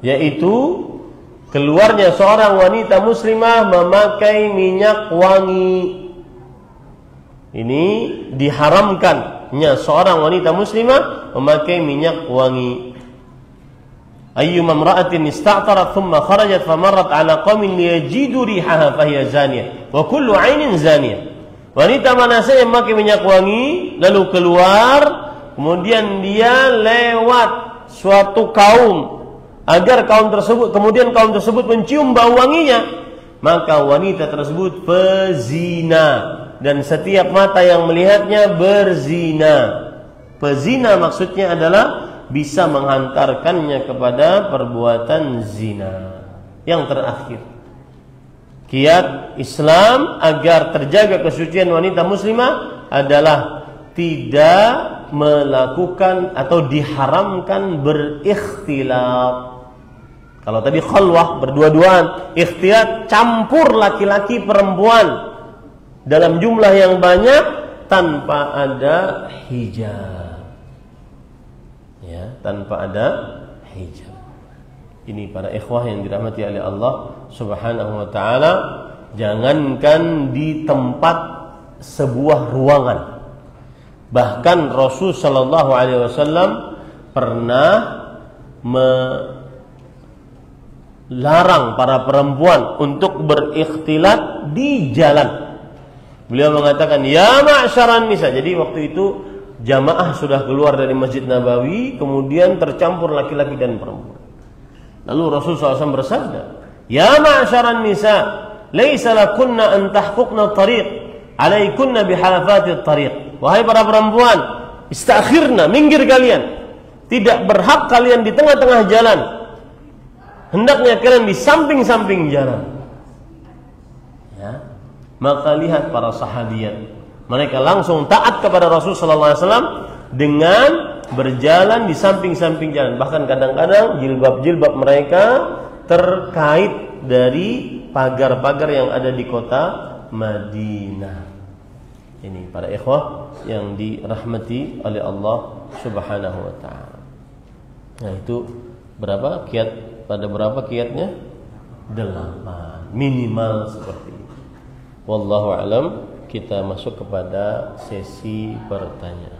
yaitu keluarnya seorang wanita muslimah memakai minyak wangi. Ini diharamkannya seorang wanita muslimah memakai minyak wangi. Ayyuma imra'atin ista'tarat thumma kharajat famarrat ala qaumin liyajidu rihaha fahiya zaniyah wa kullu 'ainin zaniyah. Wanita mana saja yang memakai minyak wangi lalu keluar kemudian dia lewat suatu kaum. Agar kaum tersebut kemudian kaum tersebut mencium bau wanginya maka wanita tersebut pezina. Dan setiap mata yang melihatnya berzina. Pezina maksudnya adalah bisa menghantarkannya kepada perbuatan zina. Yang terakhir kiat Islam agar terjaga kesucian wanita muslimah adalah tidak melakukan atau diharamkan berikhtilaf kalau tadi khalwah berdua-duaan, ikhtiar campur laki-laki perempuan dalam jumlah yang banyak tanpa ada hijab. Ya, tanpa ada hijab. Ini para ikhwah yang dirahmati oleh Allah Subhanahu wa taala, jangankan di tempat sebuah ruangan. Bahkan Rasul sallallahu alaihi wasallam pernah me larang para perempuan untuk berikhtilat di jalan. Beliau mengatakan, "Ya ma'syaran nisa." Jadi waktu itu jamaah sudah keluar dari Masjid Nabawi, kemudian tercampur laki-laki dan perempuan. Lalu Rasul SAW bersabda, "Ya ma'syaran nisa, laisa lakunna an tahquqna tariq, alaikunna bihalafati tariq." Wahai para perempuan, istakhirna, minggir kalian. Tidak berhak kalian di tengah-tengah jalan hendaknya kalian di samping-samping jalan. Ya. Maka lihat para sahabiat, mereka langsung taat kepada Rasul wasallam dengan berjalan di samping-samping jalan. Bahkan kadang-kadang jilbab-jilbab mereka terkait dari pagar-pagar yang ada di kota Madinah. Ini para ikhwah yang dirahmati oleh Allah Subhanahu wa taala. Nah, itu berapa kiat pada berapa kiatnya? Delapan minimal seperti itu. Wallahu alam kita masuk kepada sesi pertanyaan.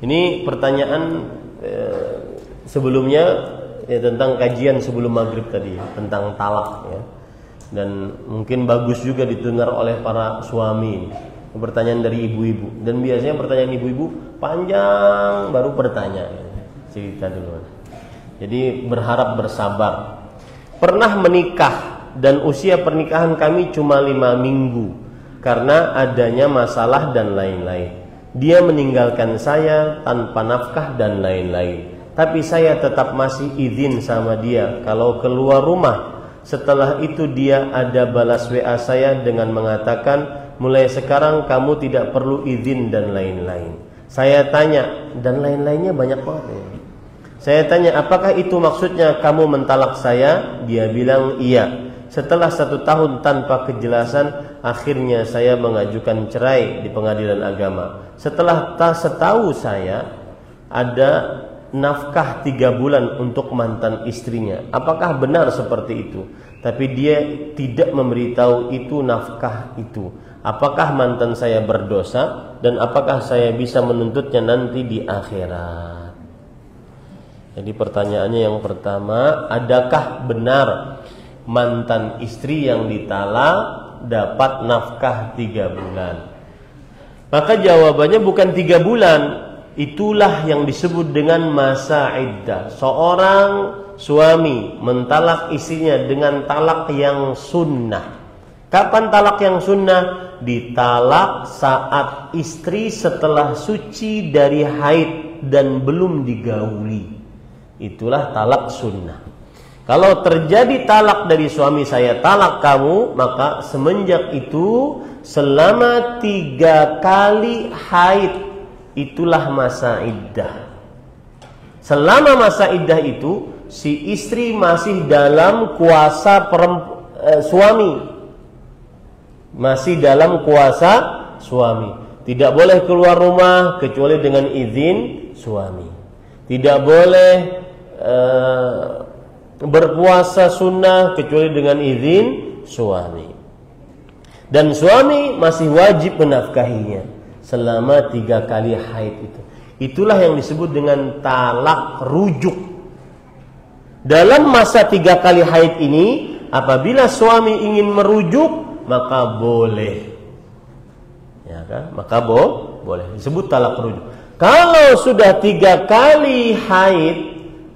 Ini pertanyaan eh, sebelumnya ya, tentang kajian sebelum maghrib tadi tentang talak ya. Dan mungkin bagus juga didengar oleh para suami. Pertanyaan dari ibu-ibu dan biasanya pertanyaan ibu-ibu panjang baru bertanya cerita dulu. Jadi berharap bersabar. Pernah menikah dan usia pernikahan kami cuma lima minggu karena adanya masalah dan lain-lain. Dia meninggalkan saya tanpa nafkah dan lain-lain. Tapi saya tetap masih izin sama dia kalau keluar rumah. Setelah itu dia ada balas WA saya dengan mengatakan mulai sekarang kamu tidak perlu izin dan lain-lain. Saya tanya dan lain-lainnya banyak banget ya. Saya tanya, apakah itu maksudnya kamu mentalak saya? Dia bilang, iya. Setelah satu tahun tanpa kejelasan, akhirnya saya mengajukan cerai di pengadilan agama. Setelah tak setahu saya, ada nafkah tiga bulan untuk mantan istrinya. Apakah benar seperti itu? Tapi dia tidak memberitahu itu nafkah itu. Apakah mantan saya berdosa dan apakah saya bisa menuntutnya nanti di akhirat? Jadi pertanyaannya yang pertama, adakah benar mantan istri yang ditalak dapat nafkah tiga bulan? Maka jawabannya bukan tiga bulan, itulah yang disebut dengan masa iddah. Seorang suami mentalak istrinya dengan talak yang sunnah. Kapan talak yang sunnah? Ditalak saat istri setelah suci dari haid dan belum digauli. Itulah talak sunnah. Kalau terjadi talak dari suami saya, talak kamu, maka semenjak itu selama tiga kali haid itulah masa iddah. Selama masa iddah itu si istri masih dalam kuasa eh, suami, masih dalam kuasa suami. Tidak boleh keluar rumah kecuali dengan izin suami. Tidak boleh eh, berpuasa sunnah kecuali dengan izin suami. Dan suami masih wajib menafkahinya selama tiga kali haid itu. Itulah yang disebut dengan talak rujuk. Dalam masa tiga kali haid ini, apabila suami ingin merujuk, maka boleh. Ya kan? Maka bo boleh disebut talak rujuk. Kalau sudah tiga kali haid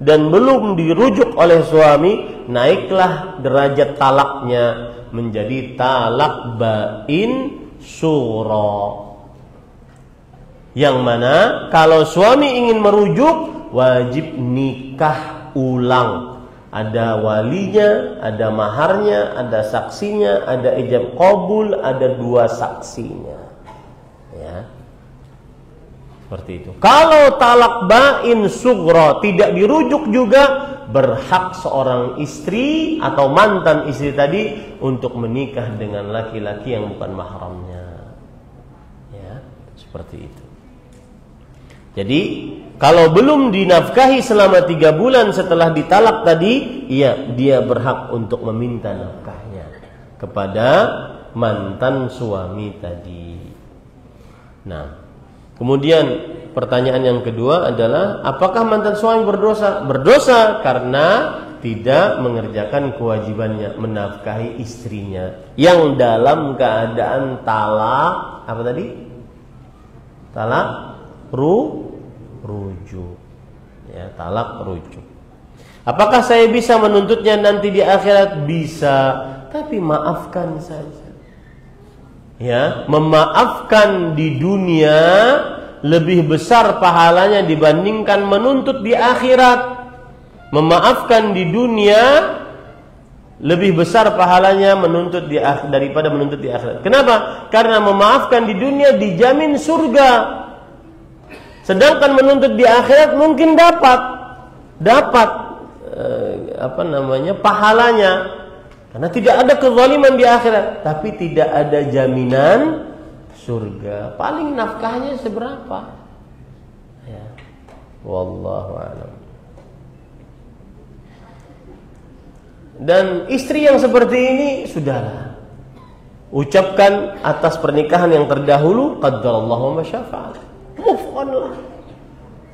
dan belum dirujuk oleh suami, naiklah derajat talaknya menjadi talak bain suro. Yang mana kalau suami ingin merujuk wajib nikah ulang. Ada walinya, ada maharnya, ada saksinya, ada ijab kabul, ada dua saksinya. Seperti itu. Kalau talak bain sugro tidak dirujuk juga berhak seorang istri atau mantan istri tadi untuk menikah dengan laki-laki yang bukan mahramnya. Ya, seperti itu. Jadi kalau belum dinafkahi selama tiga bulan setelah ditalak tadi, iya dia berhak untuk meminta nafkahnya kepada mantan suami tadi. Nah, Kemudian pertanyaan yang kedua adalah apakah mantan suami berdosa? Berdosa karena tidak mengerjakan kewajibannya menafkahi istrinya yang dalam keadaan talak apa tadi? Talak ru rujuk. Ya, talak rujuk. Apakah saya bisa menuntutnya nanti di akhirat? Bisa, tapi maafkan saja ya memaafkan di dunia lebih besar pahalanya dibandingkan menuntut di akhirat memaafkan di dunia lebih besar pahalanya menuntut di daripada menuntut di akhirat. Kenapa? Karena memaafkan di dunia dijamin surga. Sedangkan menuntut di akhirat mungkin dapat dapat eh, apa namanya? pahalanya karena tidak ada kezaliman di akhirat, tapi tidak ada jaminan surga. Paling nafkahnya seberapa? Ya. Wallahu a'lam. Dan istri yang seperti ini sudahlah. Ucapkan atas pernikahan yang terdahulu qaddarallahu ma syafa'al. Move on lah.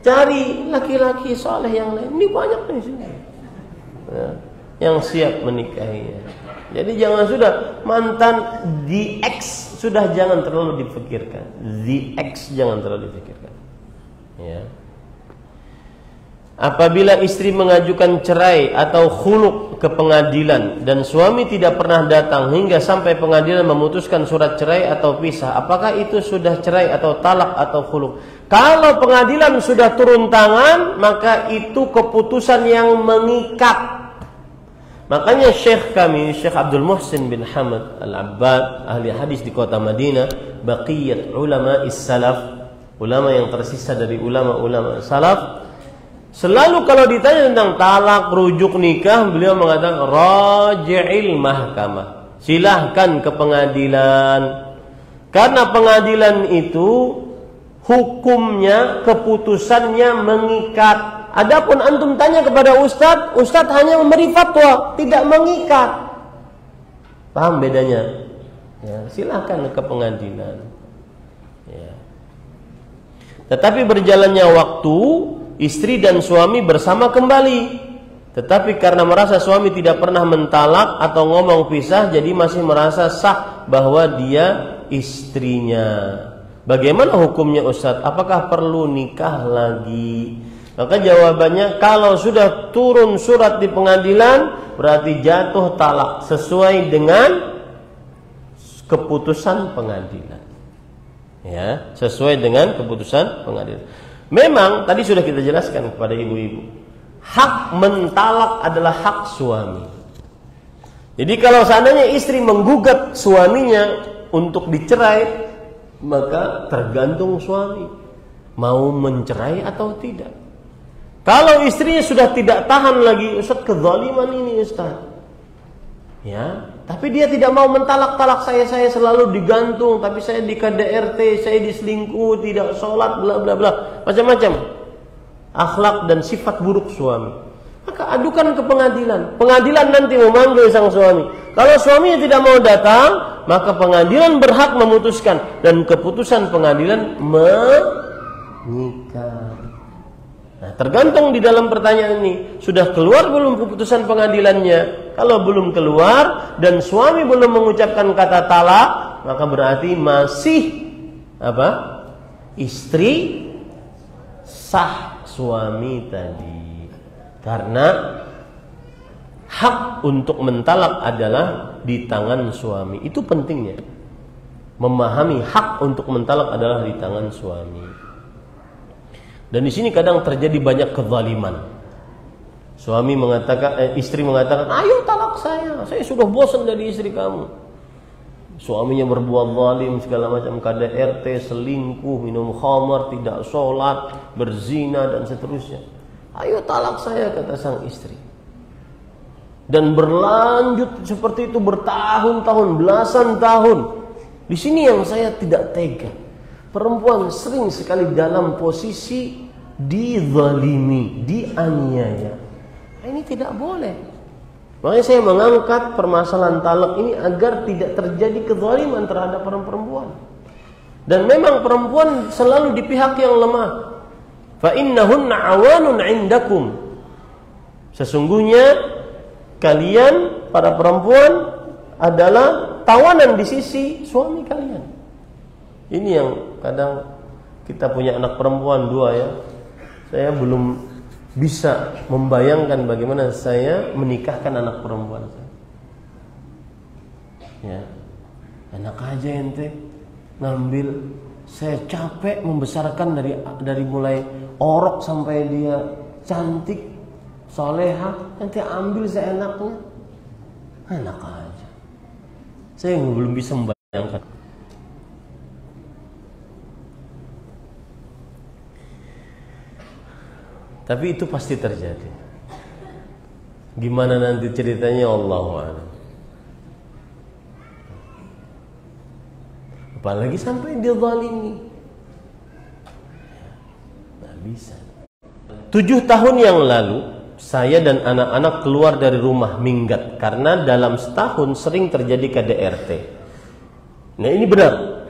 Cari laki-laki soleh yang lain. Ini banyak di sini. Ya yang siap menikahinya. Jadi jangan sudah mantan the ex sudah jangan terlalu dipikirkan. The ex jangan terlalu dipikirkan. Ya. Apabila istri mengajukan cerai atau khuluk ke pengadilan dan suami tidak pernah datang hingga sampai pengadilan memutuskan surat cerai atau pisah, apakah itu sudah cerai atau talak atau khuluk? Kalau pengadilan sudah turun tangan, maka itu keputusan yang mengikat Makanya Syekh kami, Syekh Abdul Muhsin bin Hamad Al-Abbad, ahli hadis di kota Madinah, baqiyat ulama is-salaf, ulama yang tersisa dari ulama-ulama salaf, selalu kalau ditanya tentang talak, rujuk nikah, beliau mengatakan raji'il mahkamah. Silahkan ke pengadilan. Karena pengadilan itu hukumnya, keputusannya mengikat Adapun antum tanya kepada ustadz, ustadz hanya memberi fatwa, tidak mengikat. Paham bedanya? Ya, silahkan ke pengadilan. Ya. Tetapi berjalannya waktu, istri dan suami bersama kembali. Tetapi karena merasa suami tidak pernah mentalak atau ngomong pisah, jadi masih merasa sah bahwa dia istrinya. Bagaimana hukumnya Ustadz? Apakah perlu nikah lagi? Maka jawabannya kalau sudah turun surat di pengadilan berarti jatuh talak sesuai dengan keputusan pengadilan. Ya, sesuai dengan keputusan pengadilan. Memang tadi sudah kita jelaskan kepada ibu-ibu. hak mentalak adalah hak suami. Jadi kalau seandainya istri menggugat suaminya untuk dicerai, maka tergantung suami mau mencerai atau tidak. Kalau istrinya sudah tidak tahan lagi, Ustaz kezaliman ini Ustaz. Ya, tapi dia tidak mau mentalak-talak saya, saya selalu digantung, tapi saya di KDRT, saya diselingkuh, tidak sholat, bla bla bla, macam-macam akhlak dan sifat buruk suami. Maka adukan ke pengadilan. Pengadilan nanti memanggil sang suami. Kalau suaminya tidak mau datang, maka pengadilan berhak memutuskan dan keputusan pengadilan menikah. Nah, tergantung di dalam pertanyaan ini, sudah keluar belum keputusan pengadilannya? Kalau belum keluar dan suami belum mengucapkan kata talak, maka berarti masih apa? Istri sah suami tadi. Karena hak untuk mentalak adalah di tangan suami. Itu pentingnya. Memahami hak untuk mentalak adalah di tangan suami. Dan di sini kadang terjadi banyak kezaliman. Suami mengatakan, eh, istri mengatakan, ayo talak saya, saya sudah bosan dari istri kamu. Suaminya berbuat zalim segala macam KDRT, selingkuh, minum khamar, tidak sholat, berzina dan seterusnya. Ayo talak saya kata sang istri. Dan berlanjut seperti itu bertahun-tahun, belasan tahun. Di sini yang saya tidak tega. Perempuan sering sekali dalam posisi dizalimi, dianiaya. Nah, ini tidak boleh. Makanya saya mengangkat permasalahan talak ini agar tidak terjadi kezaliman terhadap perempuan. Dan memang perempuan selalu di pihak yang lemah. Fa innahunna awanun indakum. Sesungguhnya kalian para perempuan adalah tawanan di sisi suami kalian. Ini yang kadang kita punya anak perempuan dua ya. Saya belum bisa membayangkan bagaimana saya menikahkan anak perempuan saya. Ya. Enak aja ente ngambil saya capek membesarkan dari dari mulai orok sampai dia cantik soleha nanti ambil saya enaknya enak aja saya belum bisa membayangkan Tapi itu pasti terjadi. Gimana nanti ceritanya Allah a'lam. Apalagi sampai dia zalimi. Nggak bisa. Tujuh tahun yang lalu, saya dan anak-anak keluar dari rumah minggat karena dalam setahun sering terjadi KDRT. Nah ini benar.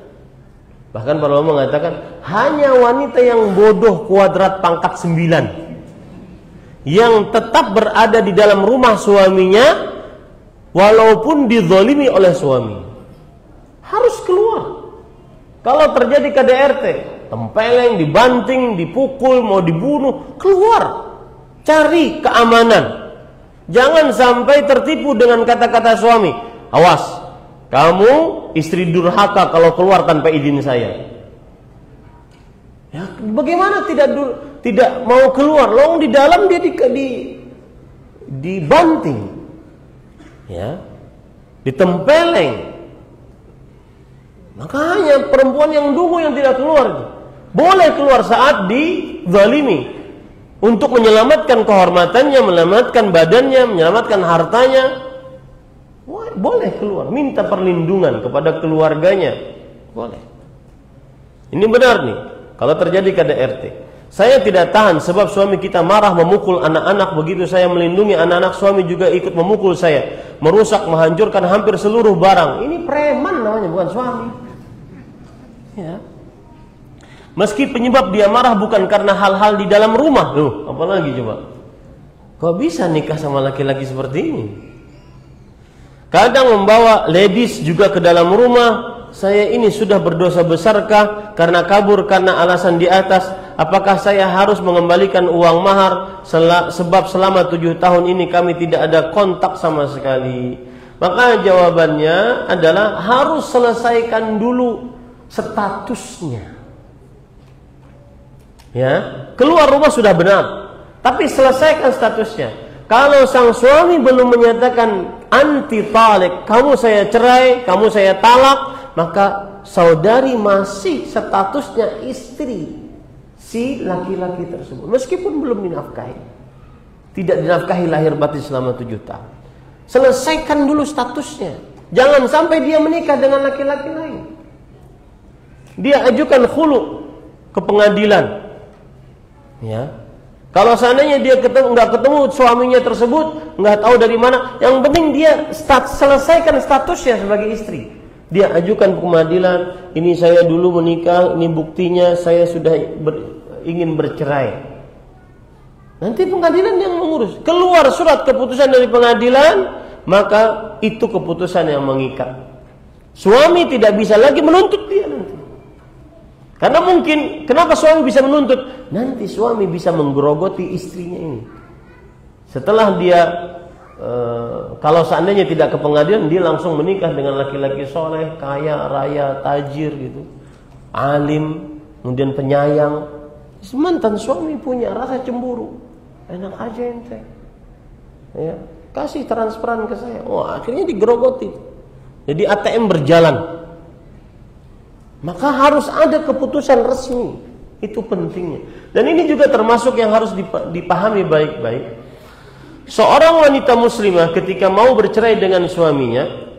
Bahkan para ulama mengatakan hanya wanita yang bodoh kuadrat pangkat sembilan. Yang tetap berada di dalam rumah suaminya walaupun dizolimi oleh suami. Harus keluar. Kalau terjadi KDRT tempeleng, dibanting, dipukul, mau dibunuh keluar. Cari keamanan. Jangan sampai tertipu dengan kata-kata suami. Awas kamu istri durhaka kalau keluar tanpa izin saya Ya, bagaimana tidak tidak mau keluar? Long di dalam dia di, di dibanting. Ya. Ditempeleng. Makanya perempuan yang dulu yang tidak keluar boleh keluar saat dizalimi untuk menyelamatkan kehormatannya, menyelamatkan badannya, menyelamatkan hartanya. Boleh keluar, minta perlindungan kepada keluarganya. Boleh. Ini benar nih. Kalau terjadi KDRT, saya tidak tahan sebab suami kita marah memukul anak-anak begitu saya melindungi anak-anak suami juga ikut memukul saya, merusak, menghancurkan hampir seluruh barang. Ini preman namanya bukan suami. Ya. Meski penyebab dia marah bukan karena hal-hal di dalam rumah, tuh, apalagi coba. Kok bisa nikah sama laki-laki seperti ini? Kadang membawa ladies juga ke dalam rumah. Saya ini sudah berdosa besarkah karena kabur karena alasan di atas? Apakah saya harus mengembalikan uang mahar? Sebab selama tujuh tahun ini kami tidak ada kontak sama sekali. Maka jawabannya adalah harus selesaikan dulu statusnya. Ya keluar rumah sudah benar Tapi selesaikan statusnya. Kalau sang suami belum menyatakan anti talik, kamu saya cerai, kamu saya talak, maka saudari masih statusnya istri si laki-laki tersebut. Meskipun belum dinafkahi. Tidak dinafkahi lahir batin selama tujuh tahun. Selesaikan dulu statusnya. Jangan sampai dia menikah dengan laki-laki lain. Dia ajukan khulu ke pengadilan. Ya. Kalau seandainya dia ketemu nggak ketemu suaminya tersebut, nggak tahu dari mana, yang penting dia stat, selesaikan statusnya sebagai istri. Dia ajukan pengadilan, ini saya dulu menikah, ini buktinya saya sudah ber, ingin bercerai. Nanti pengadilan yang mengurus. Keluar surat keputusan dari pengadilan, maka itu keputusan yang mengikat. Suami tidak bisa lagi menuntut dia nanti. Karena mungkin, kenapa suami bisa menuntut? Nanti suami bisa menggerogoti istrinya ini. Setelah dia, e, kalau seandainya tidak ke pengadilan, dia langsung menikah dengan laki-laki soleh, kaya, raya, tajir gitu. Alim, kemudian penyayang. Mantan suami punya rasa cemburu enak aja ente ya kasih transferan ke saya oh akhirnya digerogoti jadi ATM berjalan maka harus ada keputusan resmi itu pentingnya dan ini juga termasuk yang harus dipahami baik-baik seorang wanita muslimah ketika mau bercerai dengan suaminya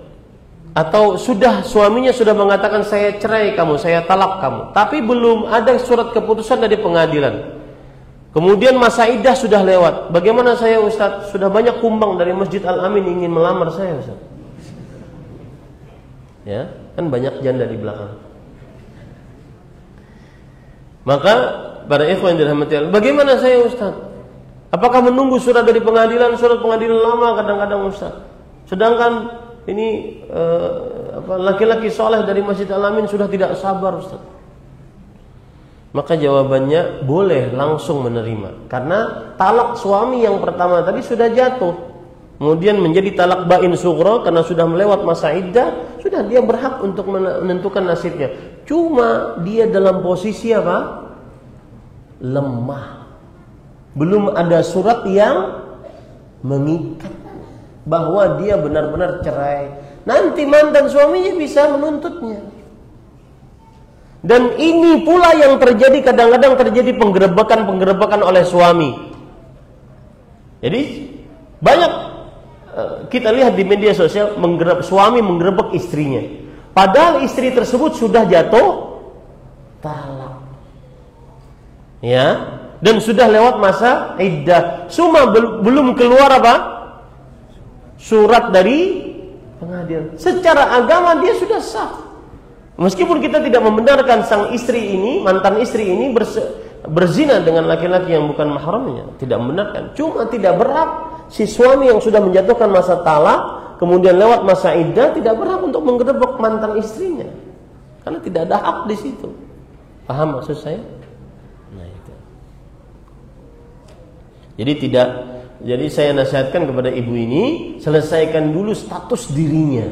atau sudah suaminya sudah mengatakan saya cerai kamu, saya talak kamu, tapi belum ada surat keputusan dari pengadilan. Kemudian masa idah sudah lewat. Bagaimana saya Ustaz? Sudah banyak kumbang dari Masjid Al-Amin ingin melamar saya Ustaz. Ya, kan banyak janda di belakang. Maka para ikhwan dirahmati Allah, bagaimana saya Ustaz? Apakah menunggu surat dari pengadilan, surat pengadilan lama kadang-kadang Ustaz? Sedangkan ini eh, laki-laki soleh dari Masjid Al-Amin sudah tidak sabar Ustaz. Maka jawabannya boleh langsung menerima Karena talak suami yang pertama tadi sudah jatuh Kemudian menjadi talak bain sugro Karena sudah melewat masa iddah Sudah dia berhak untuk menentukan nasibnya Cuma dia dalam posisi apa? Lemah Belum ada surat yang mengikat Bahwa dia benar-benar cerai Nanti mantan suaminya bisa menuntutnya dan ini pula yang terjadi kadang-kadang terjadi penggerebekan-penggerebekan oleh suami. Jadi banyak eh, kita lihat di media sosial suami menggerebek istrinya. Padahal istri tersebut sudah jatuh talak. Ya, dan sudah lewat masa iddah. Cuma belum keluar apa? Surat dari pengadilan. Secara agama dia sudah sah. Meskipun kita tidak membenarkan sang istri ini, mantan istri ini berzina dengan laki-laki yang bukan mahramnya, tidak membenarkan. Cuma tidak berhak si suami yang sudah menjatuhkan masa talak, kemudian lewat masa iddah tidak berhak untuk menggerebek mantan istrinya. Karena tidak ada hak di situ. Paham maksud saya? Nah itu. Jadi tidak jadi saya nasihatkan kepada ibu ini selesaikan dulu status dirinya.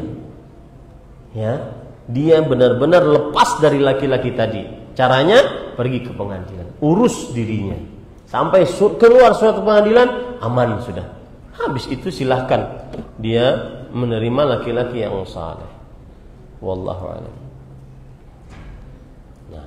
Ya, dia benar-benar lepas dari laki-laki tadi. Caranya pergi ke pengadilan, urus dirinya. Sampai keluar suatu pengadilan aman sudah. Habis itu silahkan dia menerima laki-laki yang saleh. Wallahu a'lam. Nah.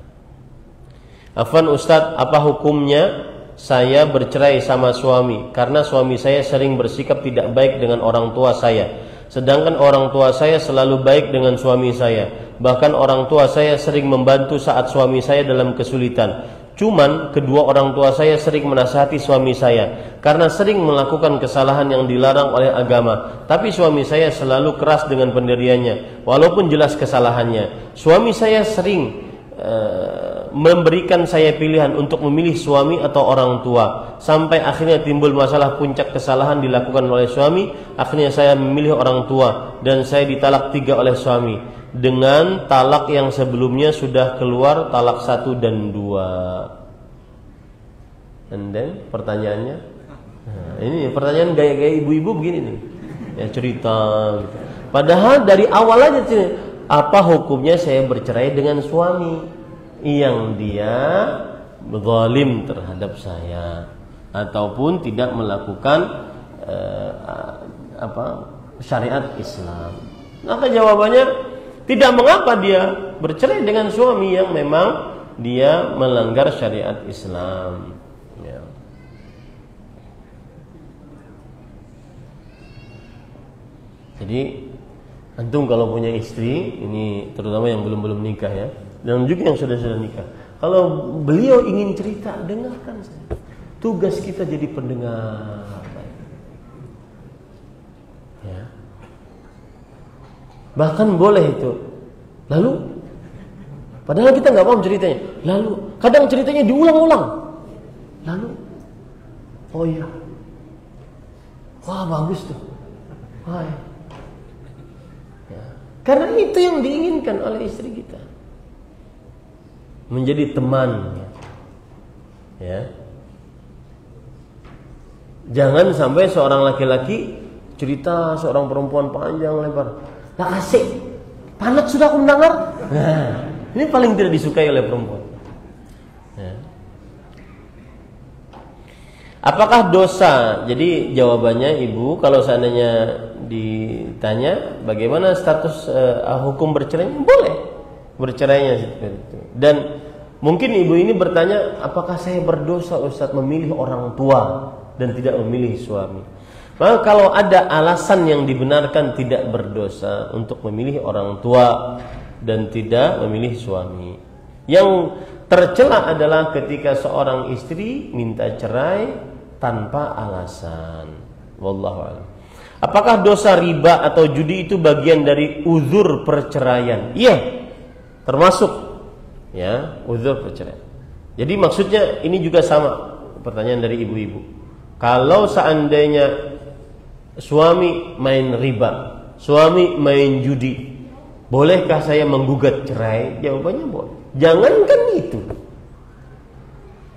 Afan Ustadz, apa hukumnya saya bercerai sama suami karena suami saya sering bersikap tidak baik dengan orang tua saya Sedangkan orang tua saya selalu baik dengan suami saya. Bahkan orang tua saya sering membantu saat suami saya dalam kesulitan. Cuman kedua orang tua saya sering menasihati suami saya karena sering melakukan kesalahan yang dilarang oleh agama. Tapi suami saya selalu keras dengan pendiriannya walaupun jelas kesalahannya. Suami saya sering uh, memberikan saya pilihan untuk memilih suami atau orang tua sampai akhirnya timbul masalah puncak kesalahan dilakukan oleh suami akhirnya saya memilih orang tua dan saya ditalak tiga oleh suami dengan talak yang sebelumnya sudah keluar talak satu dan dua and then pertanyaannya nah, ini pertanyaan gaya-gaya ibu-ibu begini nih ya cerita gitu. padahal dari awal aja apa hukumnya saya bercerai dengan suami yang dia zalim terhadap saya. ataupun tidak melakukan uh, apa syariat Islam. Maka jawabannya tidak mengapa dia bercerai dengan suami yang memang dia melanggar syariat Islam. Ya. Jadi antum kalau punya istri, ini terutama yang belum belum nikah ya, dan juga yang sudah sudah nikah. Kalau beliau ingin cerita, dengarkan saja. Tugas kita jadi pendengar. Ya. Bahkan boleh itu. Lalu padahal kita nggak paham ceritanya. Lalu kadang ceritanya diulang-ulang. Lalu oh iya. Wah, bagus tuh. Wah. Ya. ya. Karena itu yang diinginkan oleh istri kita. Menjadi teman. Ya. Jangan sampai seorang laki-laki cerita seorang perempuan panjang lebar. Lah kasih. Panas sudah aku mendengar. Nah, [LAUGHS] ini paling tidak disukai oleh perempuan. Ya. Apakah dosa? Jadi jawabannya ibu kalau seandainya ditanya bagaimana status uh, hukum bercerai boleh bercerainya seperti itu. Dan mungkin ibu ini bertanya apakah saya berdosa Ustadz memilih orang tua dan tidak memilih suami. Maka kalau ada alasan yang dibenarkan tidak berdosa untuk memilih orang tua dan tidak memilih suami. Yang tercela adalah ketika seorang istri minta cerai tanpa alasan. Wallahu a'lam. Apakah dosa riba atau judi itu bagian dari uzur perceraian? Iya. Termasuk ya, uzur perceraian. Jadi maksudnya ini juga sama pertanyaan dari ibu-ibu. Kalau seandainya suami main riba, suami main judi, bolehkah saya menggugat cerai? Jawabannya boleh. Jangankan itu.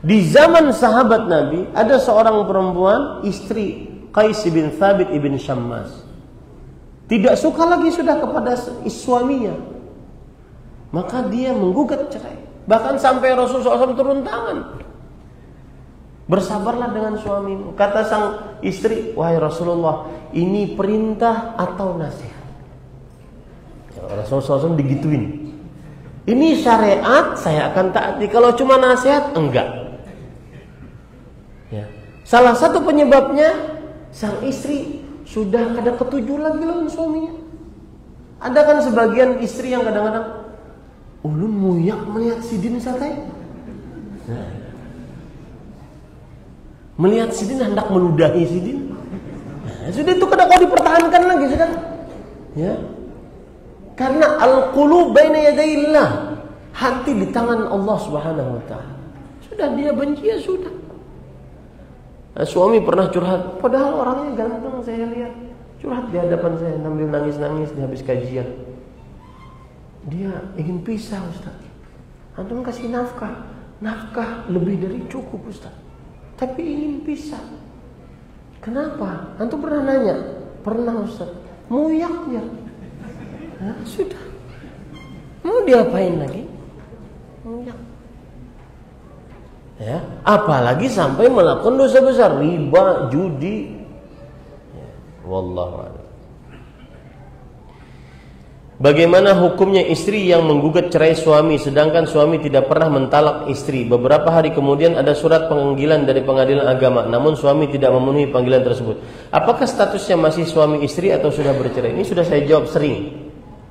Di zaman sahabat Nabi ada seorang perempuan istri Qais bin Thabit ibn Syammas. Tidak suka lagi sudah kepada suaminya. Maka dia menggugat cerai. Bahkan sampai Rasulullah SAW turun tangan. Bersabarlah dengan suamimu. Kata sang istri, wahai Rasulullah, ini perintah atau nasihat? Ya, Rasulullah SAW digituin. Ini syariat, saya akan taati. Kalau cuma nasihat, enggak. Ya. Salah satu penyebabnya, sang istri sudah ada ketujuh lagi lawan suaminya. Ada kan sebagian istri yang kadang-kadang, ulun muyak melihat sidin satai. Nah, Melihat Sidin hendak meludahi Sidin. Nah, sudah itu kena kau dipertahankan lagi sudah. Ya. Karena al-qulub baina yadayillah. Hati di tangan Allah Subhanahu wa taala. Sudah dia benci ya sudah. Nah, suami pernah curhat, padahal orangnya ganteng saya lihat. Curhat di hadapan saya sambil nangis-nangis di habis kajian. Dia ingin pisah Ustaz. Antum kasih nafkah. Nafkah lebih dari cukup Ustaz tapi ingin pisah. Kenapa? Antum pernah nanya? Pernah Ustaz. Muyak ya. Nah, sudah. Mau diapain lagi? Muyak. Ya, apalagi sampai melakukan dosa besar, riba, judi. Ya, wallahu. Bagaimana hukumnya istri yang menggugat cerai suami sedangkan suami tidak pernah mentalak istri? Beberapa hari kemudian ada surat panggilan dari pengadilan agama namun suami tidak memenuhi panggilan tersebut. Apakah statusnya masih suami istri atau sudah bercerai? Ini sudah saya jawab sering.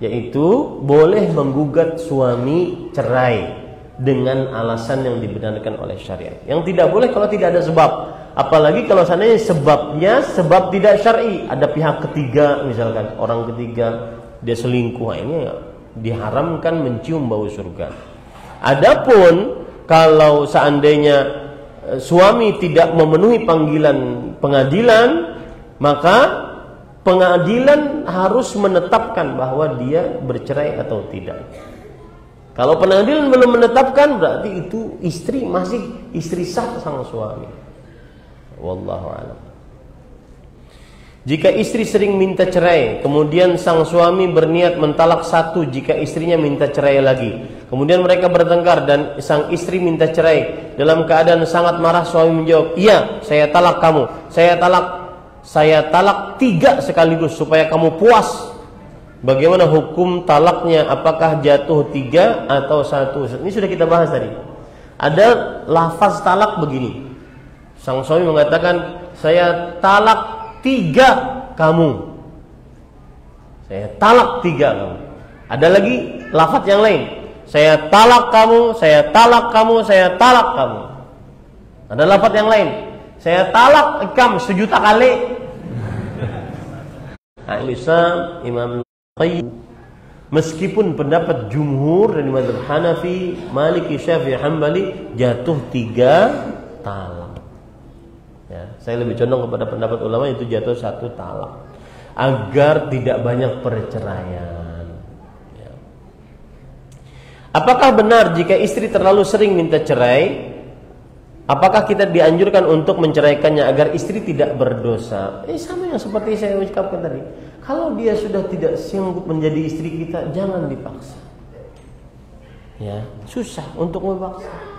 Yaitu boleh menggugat suami cerai dengan alasan yang dibenarkan oleh syariat. Yang tidak boleh kalau tidak ada sebab. Apalagi kalau seandainya sebabnya sebab tidak syar'i, ada pihak ketiga misalkan, orang ketiga dia selingkuh ini diharamkan mencium bau surga. Adapun kalau seandainya eh, suami tidak memenuhi panggilan pengadilan, maka pengadilan harus menetapkan bahwa dia bercerai atau tidak. Kalau pengadilan belum menetapkan berarti itu istri masih istri sah sang suami. Wallahu a'lam. Jika istri sering minta cerai, kemudian sang suami berniat mentalak satu jika istrinya minta cerai lagi. Kemudian mereka bertengkar dan sang istri minta cerai. Dalam keadaan sangat marah suami menjawab, "Iya, saya talak kamu. Saya talak saya talak tiga sekaligus supaya kamu puas." Bagaimana hukum talaknya? Apakah jatuh tiga atau satu? Ini sudah kita bahas tadi. Ada lafaz talak begini. Sang suami mengatakan, "Saya talak tiga kamu. Saya talak tiga kamu. Ada lagi lafaz yang lain. Saya talak kamu, saya talak kamu, saya talak kamu. Ada lafaz yang lain. Saya talak kamu sejuta kali. [LAUGHS] Nah, Islam Imam Qayyim Meskipun pendapat jumhur dari madhab Hanafi, Maliki, Syafi'i, Hambali jatuh tiga talak. Ya, saya lebih condong kepada pendapat ulama itu jatuh satu talak agar tidak banyak perceraian. Ya. Apakah benar jika istri terlalu sering minta cerai? Apakah kita dianjurkan untuk menceraikannya agar istri tidak berdosa? Eh sama yang seperti saya ucapkan tadi. Kalau dia sudah tidak sanggup menjadi istri kita, jangan dipaksa. Ya, susah untuk memaksa.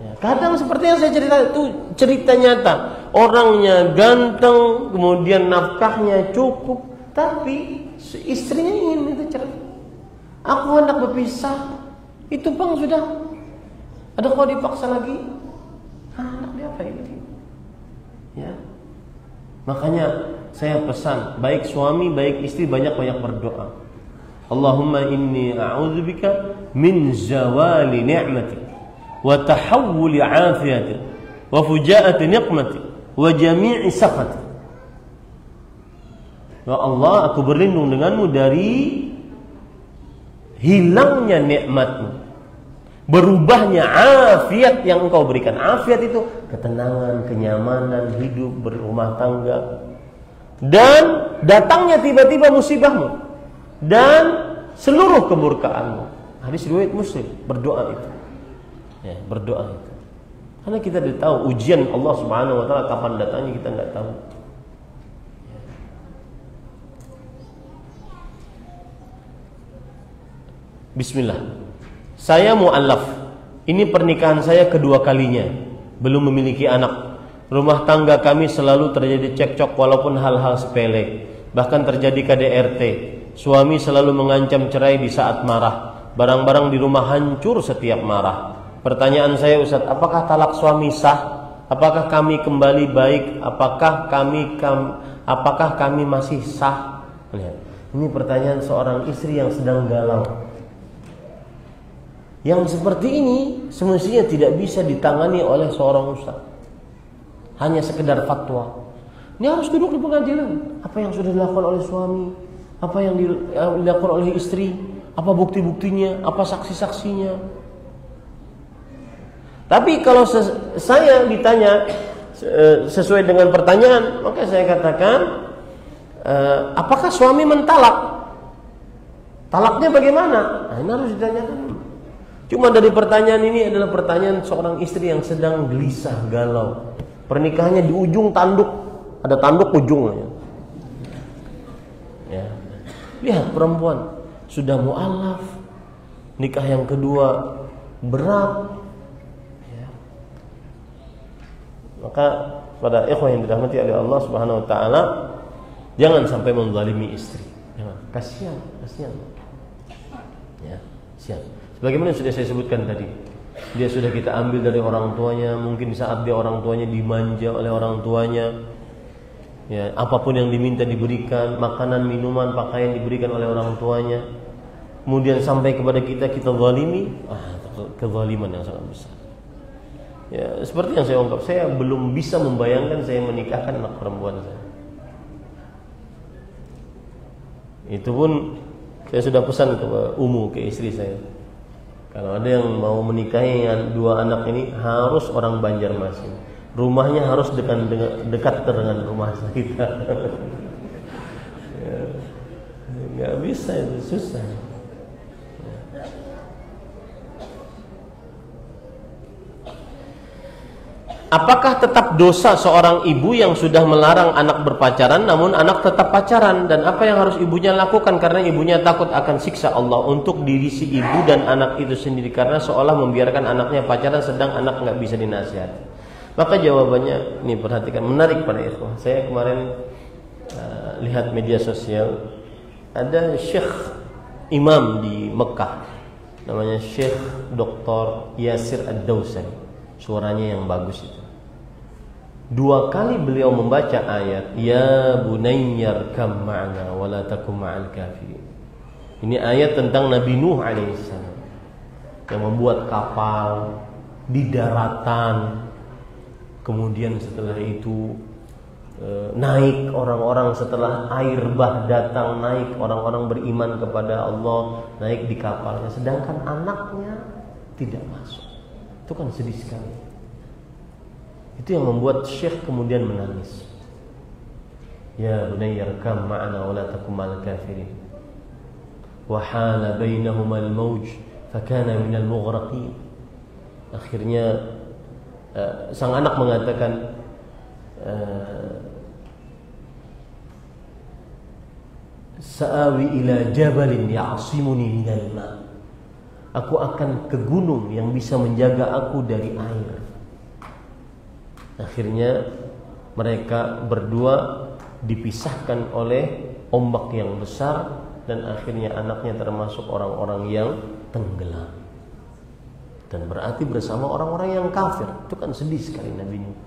Ya, kadang seperti yang saya cerita itu cerita nyata. Orangnya ganteng, kemudian nafkahnya cukup, tapi istrinya ingin minta cerai. Aku hendak berpisah. Itu bang sudah. Ada kau dipaksa lagi? Anak dia apa ini? Ya. Makanya saya pesan, baik suami, baik istri banyak-banyak berdoa. Allahumma inni a'udzubika min zawali ni'matik wa fujaati niqmati wa jami'i sakhati. Ya Allah aku berlindung denganmu dari hilangnya nikmatmu. Berubahnya afiat yang engkau berikan. Afiat itu ketenangan kenyamanan hidup berumah tangga. Dan datangnya tiba-tiba musibahmu. Dan seluruh kemurkaanmu. Hadis riwayat muslim berdoa itu ya, berdoa itu. Karena kita tidak tahu ujian Allah Subhanahu wa taala kapan datangnya kita nggak tahu. Bismillah. Saya mu'allaf. Ini pernikahan saya kedua kalinya. Belum memiliki anak. Rumah tangga kami selalu terjadi cekcok walaupun hal-hal sepele. Bahkan terjadi KDRT. Suami selalu mengancam cerai di saat marah. Barang-barang di rumah hancur setiap marah. Pertanyaan saya Ustaz, apakah talak suami sah? Apakah kami kembali baik? Apakah kami kam, apakah kami masih sah? Lihat. Ini pertanyaan seorang istri yang sedang galau. Yang seperti ini semestinya tidak bisa ditangani oleh seorang ustaz. Hanya sekedar fatwa. Ini harus duduk di pengadilan. Apa yang sudah dilakukan oleh suami? Apa yang dilakukan oleh istri? Apa bukti-buktinya? Apa saksi-saksinya? Tapi kalau saya ditanya sesuai dengan pertanyaan, maka saya katakan, e, apakah suami mentalak? Talaknya bagaimana? Nah, ini harus ditanyakan. Cuma dari pertanyaan ini adalah pertanyaan seorang istri yang sedang gelisah, galau. Pernikahannya di ujung tanduk, ada tanduk ujungnya. Ya. Lihat perempuan sudah mualaf, nikah yang kedua berat, Maka pada ikhwan yang dirahmati oleh Allah Subhanahu wa taala jangan sampai menzalimi istri. Jangan. Kasihan, kasihan. Ya, kasihan. Sebagaimana sudah saya sebutkan tadi, dia sudah kita ambil dari orang tuanya, mungkin saat dia orang tuanya dimanja oleh orang tuanya, ya apa pun yang diminta diberikan, makanan, minuman, pakaian diberikan oleh orang tuanya. Kemudian sampai kepada kita kita zalimi, ah kezaliman yang sangat besar. Ya, seperti yang saya ungkap, saya belum bisa membayangkan saya menikahkan anak perempuan saya. Itu pun saya sudah pesan ke Umu ke istri saya. Kalau ada yang mau menikahi dua anak ini harus orang Banjarmasin. Rumahnya harus dekat dengan dekat dengan rumah kita. [LAUGHS] ya, nggak bisa itu susah. Apakah tetap dosa seorang ibu yang sudah melarang anak berpacaran namun anak tetap pacaran dan apa yang harus ibunya lakukan karena ibunya takut akan siksa Allah untuk diri si ibu dan anak itu sendiri karena seolah membiarkan anaknya pacaran sedang anak nggak bisa dinasihati. Maka jawabannya ini perhatikan menarik pada ikhwah. Saya kemarin uh, lihat media sosial ada syekh imam di Mekah namanya Syekh Dr. Yasir Ad-Dausani suaranya yang bagus itu Dua kali beliau membaca ayat Ya bunayyar kam ma'na Wala takum ma'al kafir Ini ayat tentang Nabi Nuh alaihissalam Yang membuat kapal Di daratan. Kemudian setelah itu e, Naik orang-orang setelah air bah datang Naik orang-orang beriman kepada Allah Naik di kapalnya. Sedangkan anaknya tidak masuk. Itu kan sedih sekali itu yang membuat Syekh kemudian menangis. Ya bunayya arkam ma'ana wa la takum ma'al kafirin. Wa hala bainahuma al-mawj fakana min al-mughraqin. Akhirnya uh, sang anak mengatakan uh, Sa'awi ila jabalin ya'simuni minal ma. Aku akan ke gunung yang bisa menjaga aku dari air. Akhirnya mereka berdua dipisahkan oleh ombak yang besar dan akhirnya anaknya termasuk orang-orang yang tenggelam. Dan berarti bersama orang-orang yang kafir. Itu kan sedih sekali Nabi Nuh.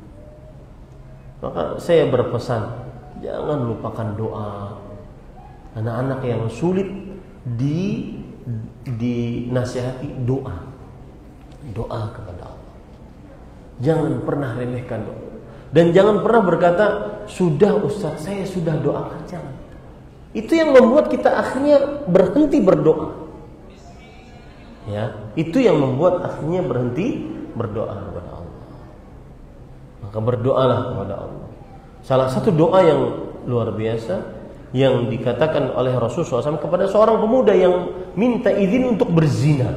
Maka saya berpesan, jangan lupakan doa. Anak-anak yang sulit di dinasihati doa. Doa kepada. Jangan pernah remehkan doa. Dan jangan pernah berkata, sudah Ustaz, saya sudah doakan. Jangan. Itu yang membuat kita akhirnya berhenti berdoa. Ya, itu yang membuat akhirnya berhenti berdoa kepada Allah. Maka berdoalah kepada Allah. Salah satu doa yang luar biasa yang dikatakan oleh Rasulullah SAW kepada seorang pemuda yang minta izin untuk berzina.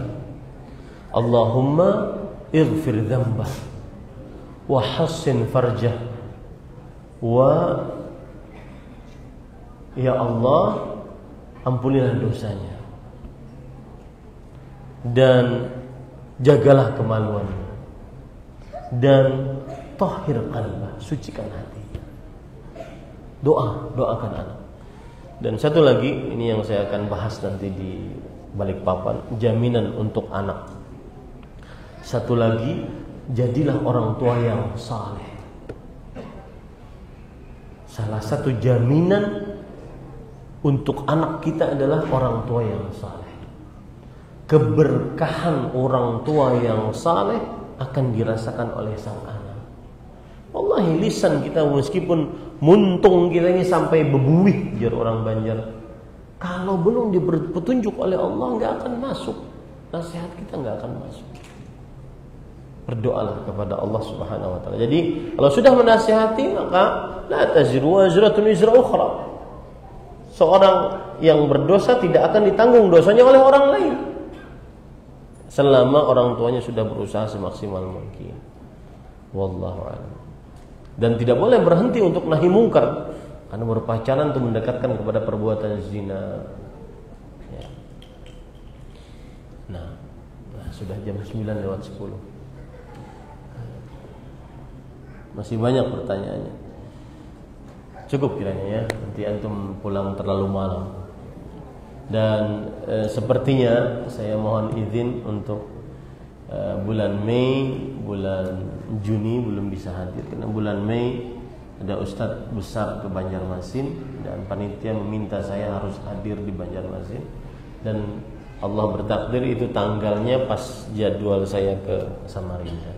Allahumma ighfir dzambah hassin farjah. Wa ya Allah ampunilah dosanya. Dan jagalah kemaluannya dan tahhir qalbah sucikan hati. Doa doakan anak. Dan satu lagi ini yang saya akan bahas nanti di balik papan jaminan untuk anak. Satu lagi jadilah orang tua yang saleh. Salah satu jaminan untuk anak kita adalah orang tua yang saleh. Keberkahan orang tua yang saleh akan dirasakan oleh sang anak. Wallahi lisan kita meskipun muntung kita ini sampai bebuih jar orang Banjar. Kalau belum diberi petunjuk oleh Allah nggak akan masuk. Nasihat kita nggak akan masuk berdoalah kepada Allah Subhanahu wa taala. Jadi, kalau sudah menasihati maka la taziru wazratun wizra ukhra. Seorang yang berdosa tidak akan ditanggung dosanya oleh orang lain. Selama orang tuanya sudah berusaha semaksimal mungkin. Wallahu a'lam. Dan tidak boleh berhenti untuk nahi mungkar karena berpacaran itu mendekatkan kepada perbuatan zina. Ya. Nah, nah, sudah jam 9 lewat 10. Masih banyak pertanyaannya. Cukup kiranya ya, nanti antum pulang terlalu malam. Dan e, sepertinya saya mohon izin untuk e, bulan Mei, bulan Juni belum bisa hadir karena bulan Mei ada ustadz besar ke Banjarmasin dan panitia meminta saya harus hadir di Banjarmasin dan Allah bertakdir itu tanggalnya pas jadwal saya ke Samarinda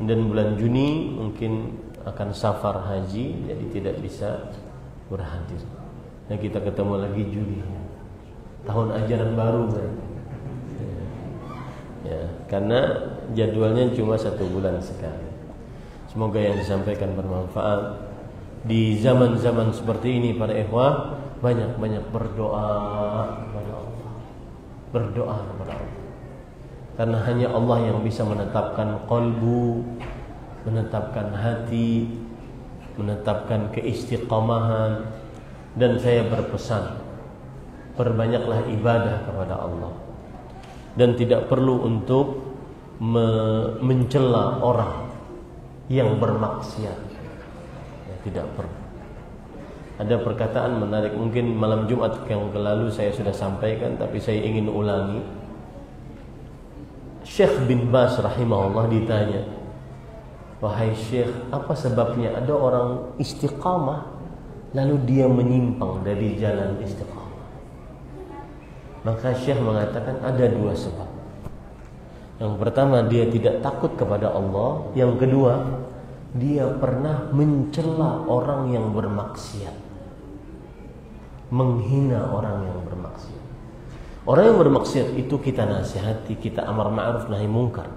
dan bulan Juni mungkin akan safar haji jadi tidak bisa berhadir. Nah kita ketemu lagi Juli tahun ajaran baru kan. Ya, karena jadwalnya cuma satu bulan sekali. Semoga yang disampaikan bermanfaat. Di zaman-zaman seperti ini para ikhwah banyak-banyak berdoa kepada Allah. Berdoa kepada Allah. Karena hanya Allah yang bisa menetapkan kolbu menetapkan hati, menetapkan keistiqomahan dan saya berpesan perbanyaklah ibadah kepada Allah. Dan tidak perlu untuk me mencela orang yang bermaksiat. Ya, tidak perlu. Ada perkataan menarik mungkin malam Jumat yang lalu saya sudah sampaikan tapi saya ingin ulangi Syekh bin Bas rahimahullah ditanya Wahai Syekh apa sebabnya ada orang istiqamah lalu dia menyimpang dari jalan istiqamah maka Syekh mengatakan ada dua sebab yang pertama dia tidak takut kepada Allah, yang kedua dia pernah mencela orang yang bermaksiat. Menghina orang yang bermaksiat. Orang yang bermaksiat itu kita nasihati, kita amar ma'ruf nahi mungkar.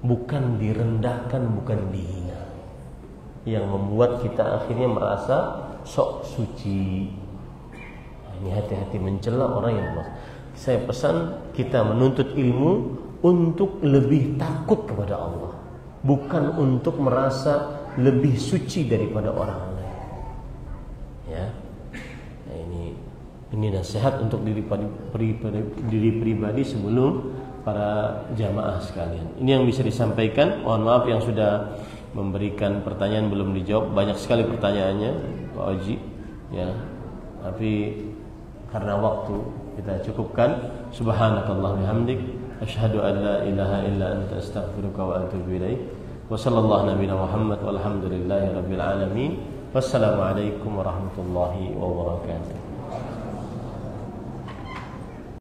Bukan direndahkan, bukan dihina. Yang membuat kita akhirnya merasa sok suci. Nah, ini hati-hati mencela orang yang bermaksiat. Saya pesan kita menuntut ilmu untuk lebih takut kepada Allah, bukan untuk merasa lebih suci daripada orang lain. Ya, nah, ini ini nasihat untuk diri, pri, pri, diri pribadi sebelum para jamaah sekalian. Ini yang bisa disampaikan. Mohon maaf yang sudah memberikan pertanyaan belum dijawab. Banyak sekali pertanyaannya, Pak Oji. Ya, tapi karena waktu kita cukupkan. Subhanakallah bihamdik. Ashhadu an la ilaha illa anta astaghfiruka wa atubu ilaik. Wa sallallahu nabiyana Muhammad. Wassalamualaikum warahmatullahi wabarakatuh.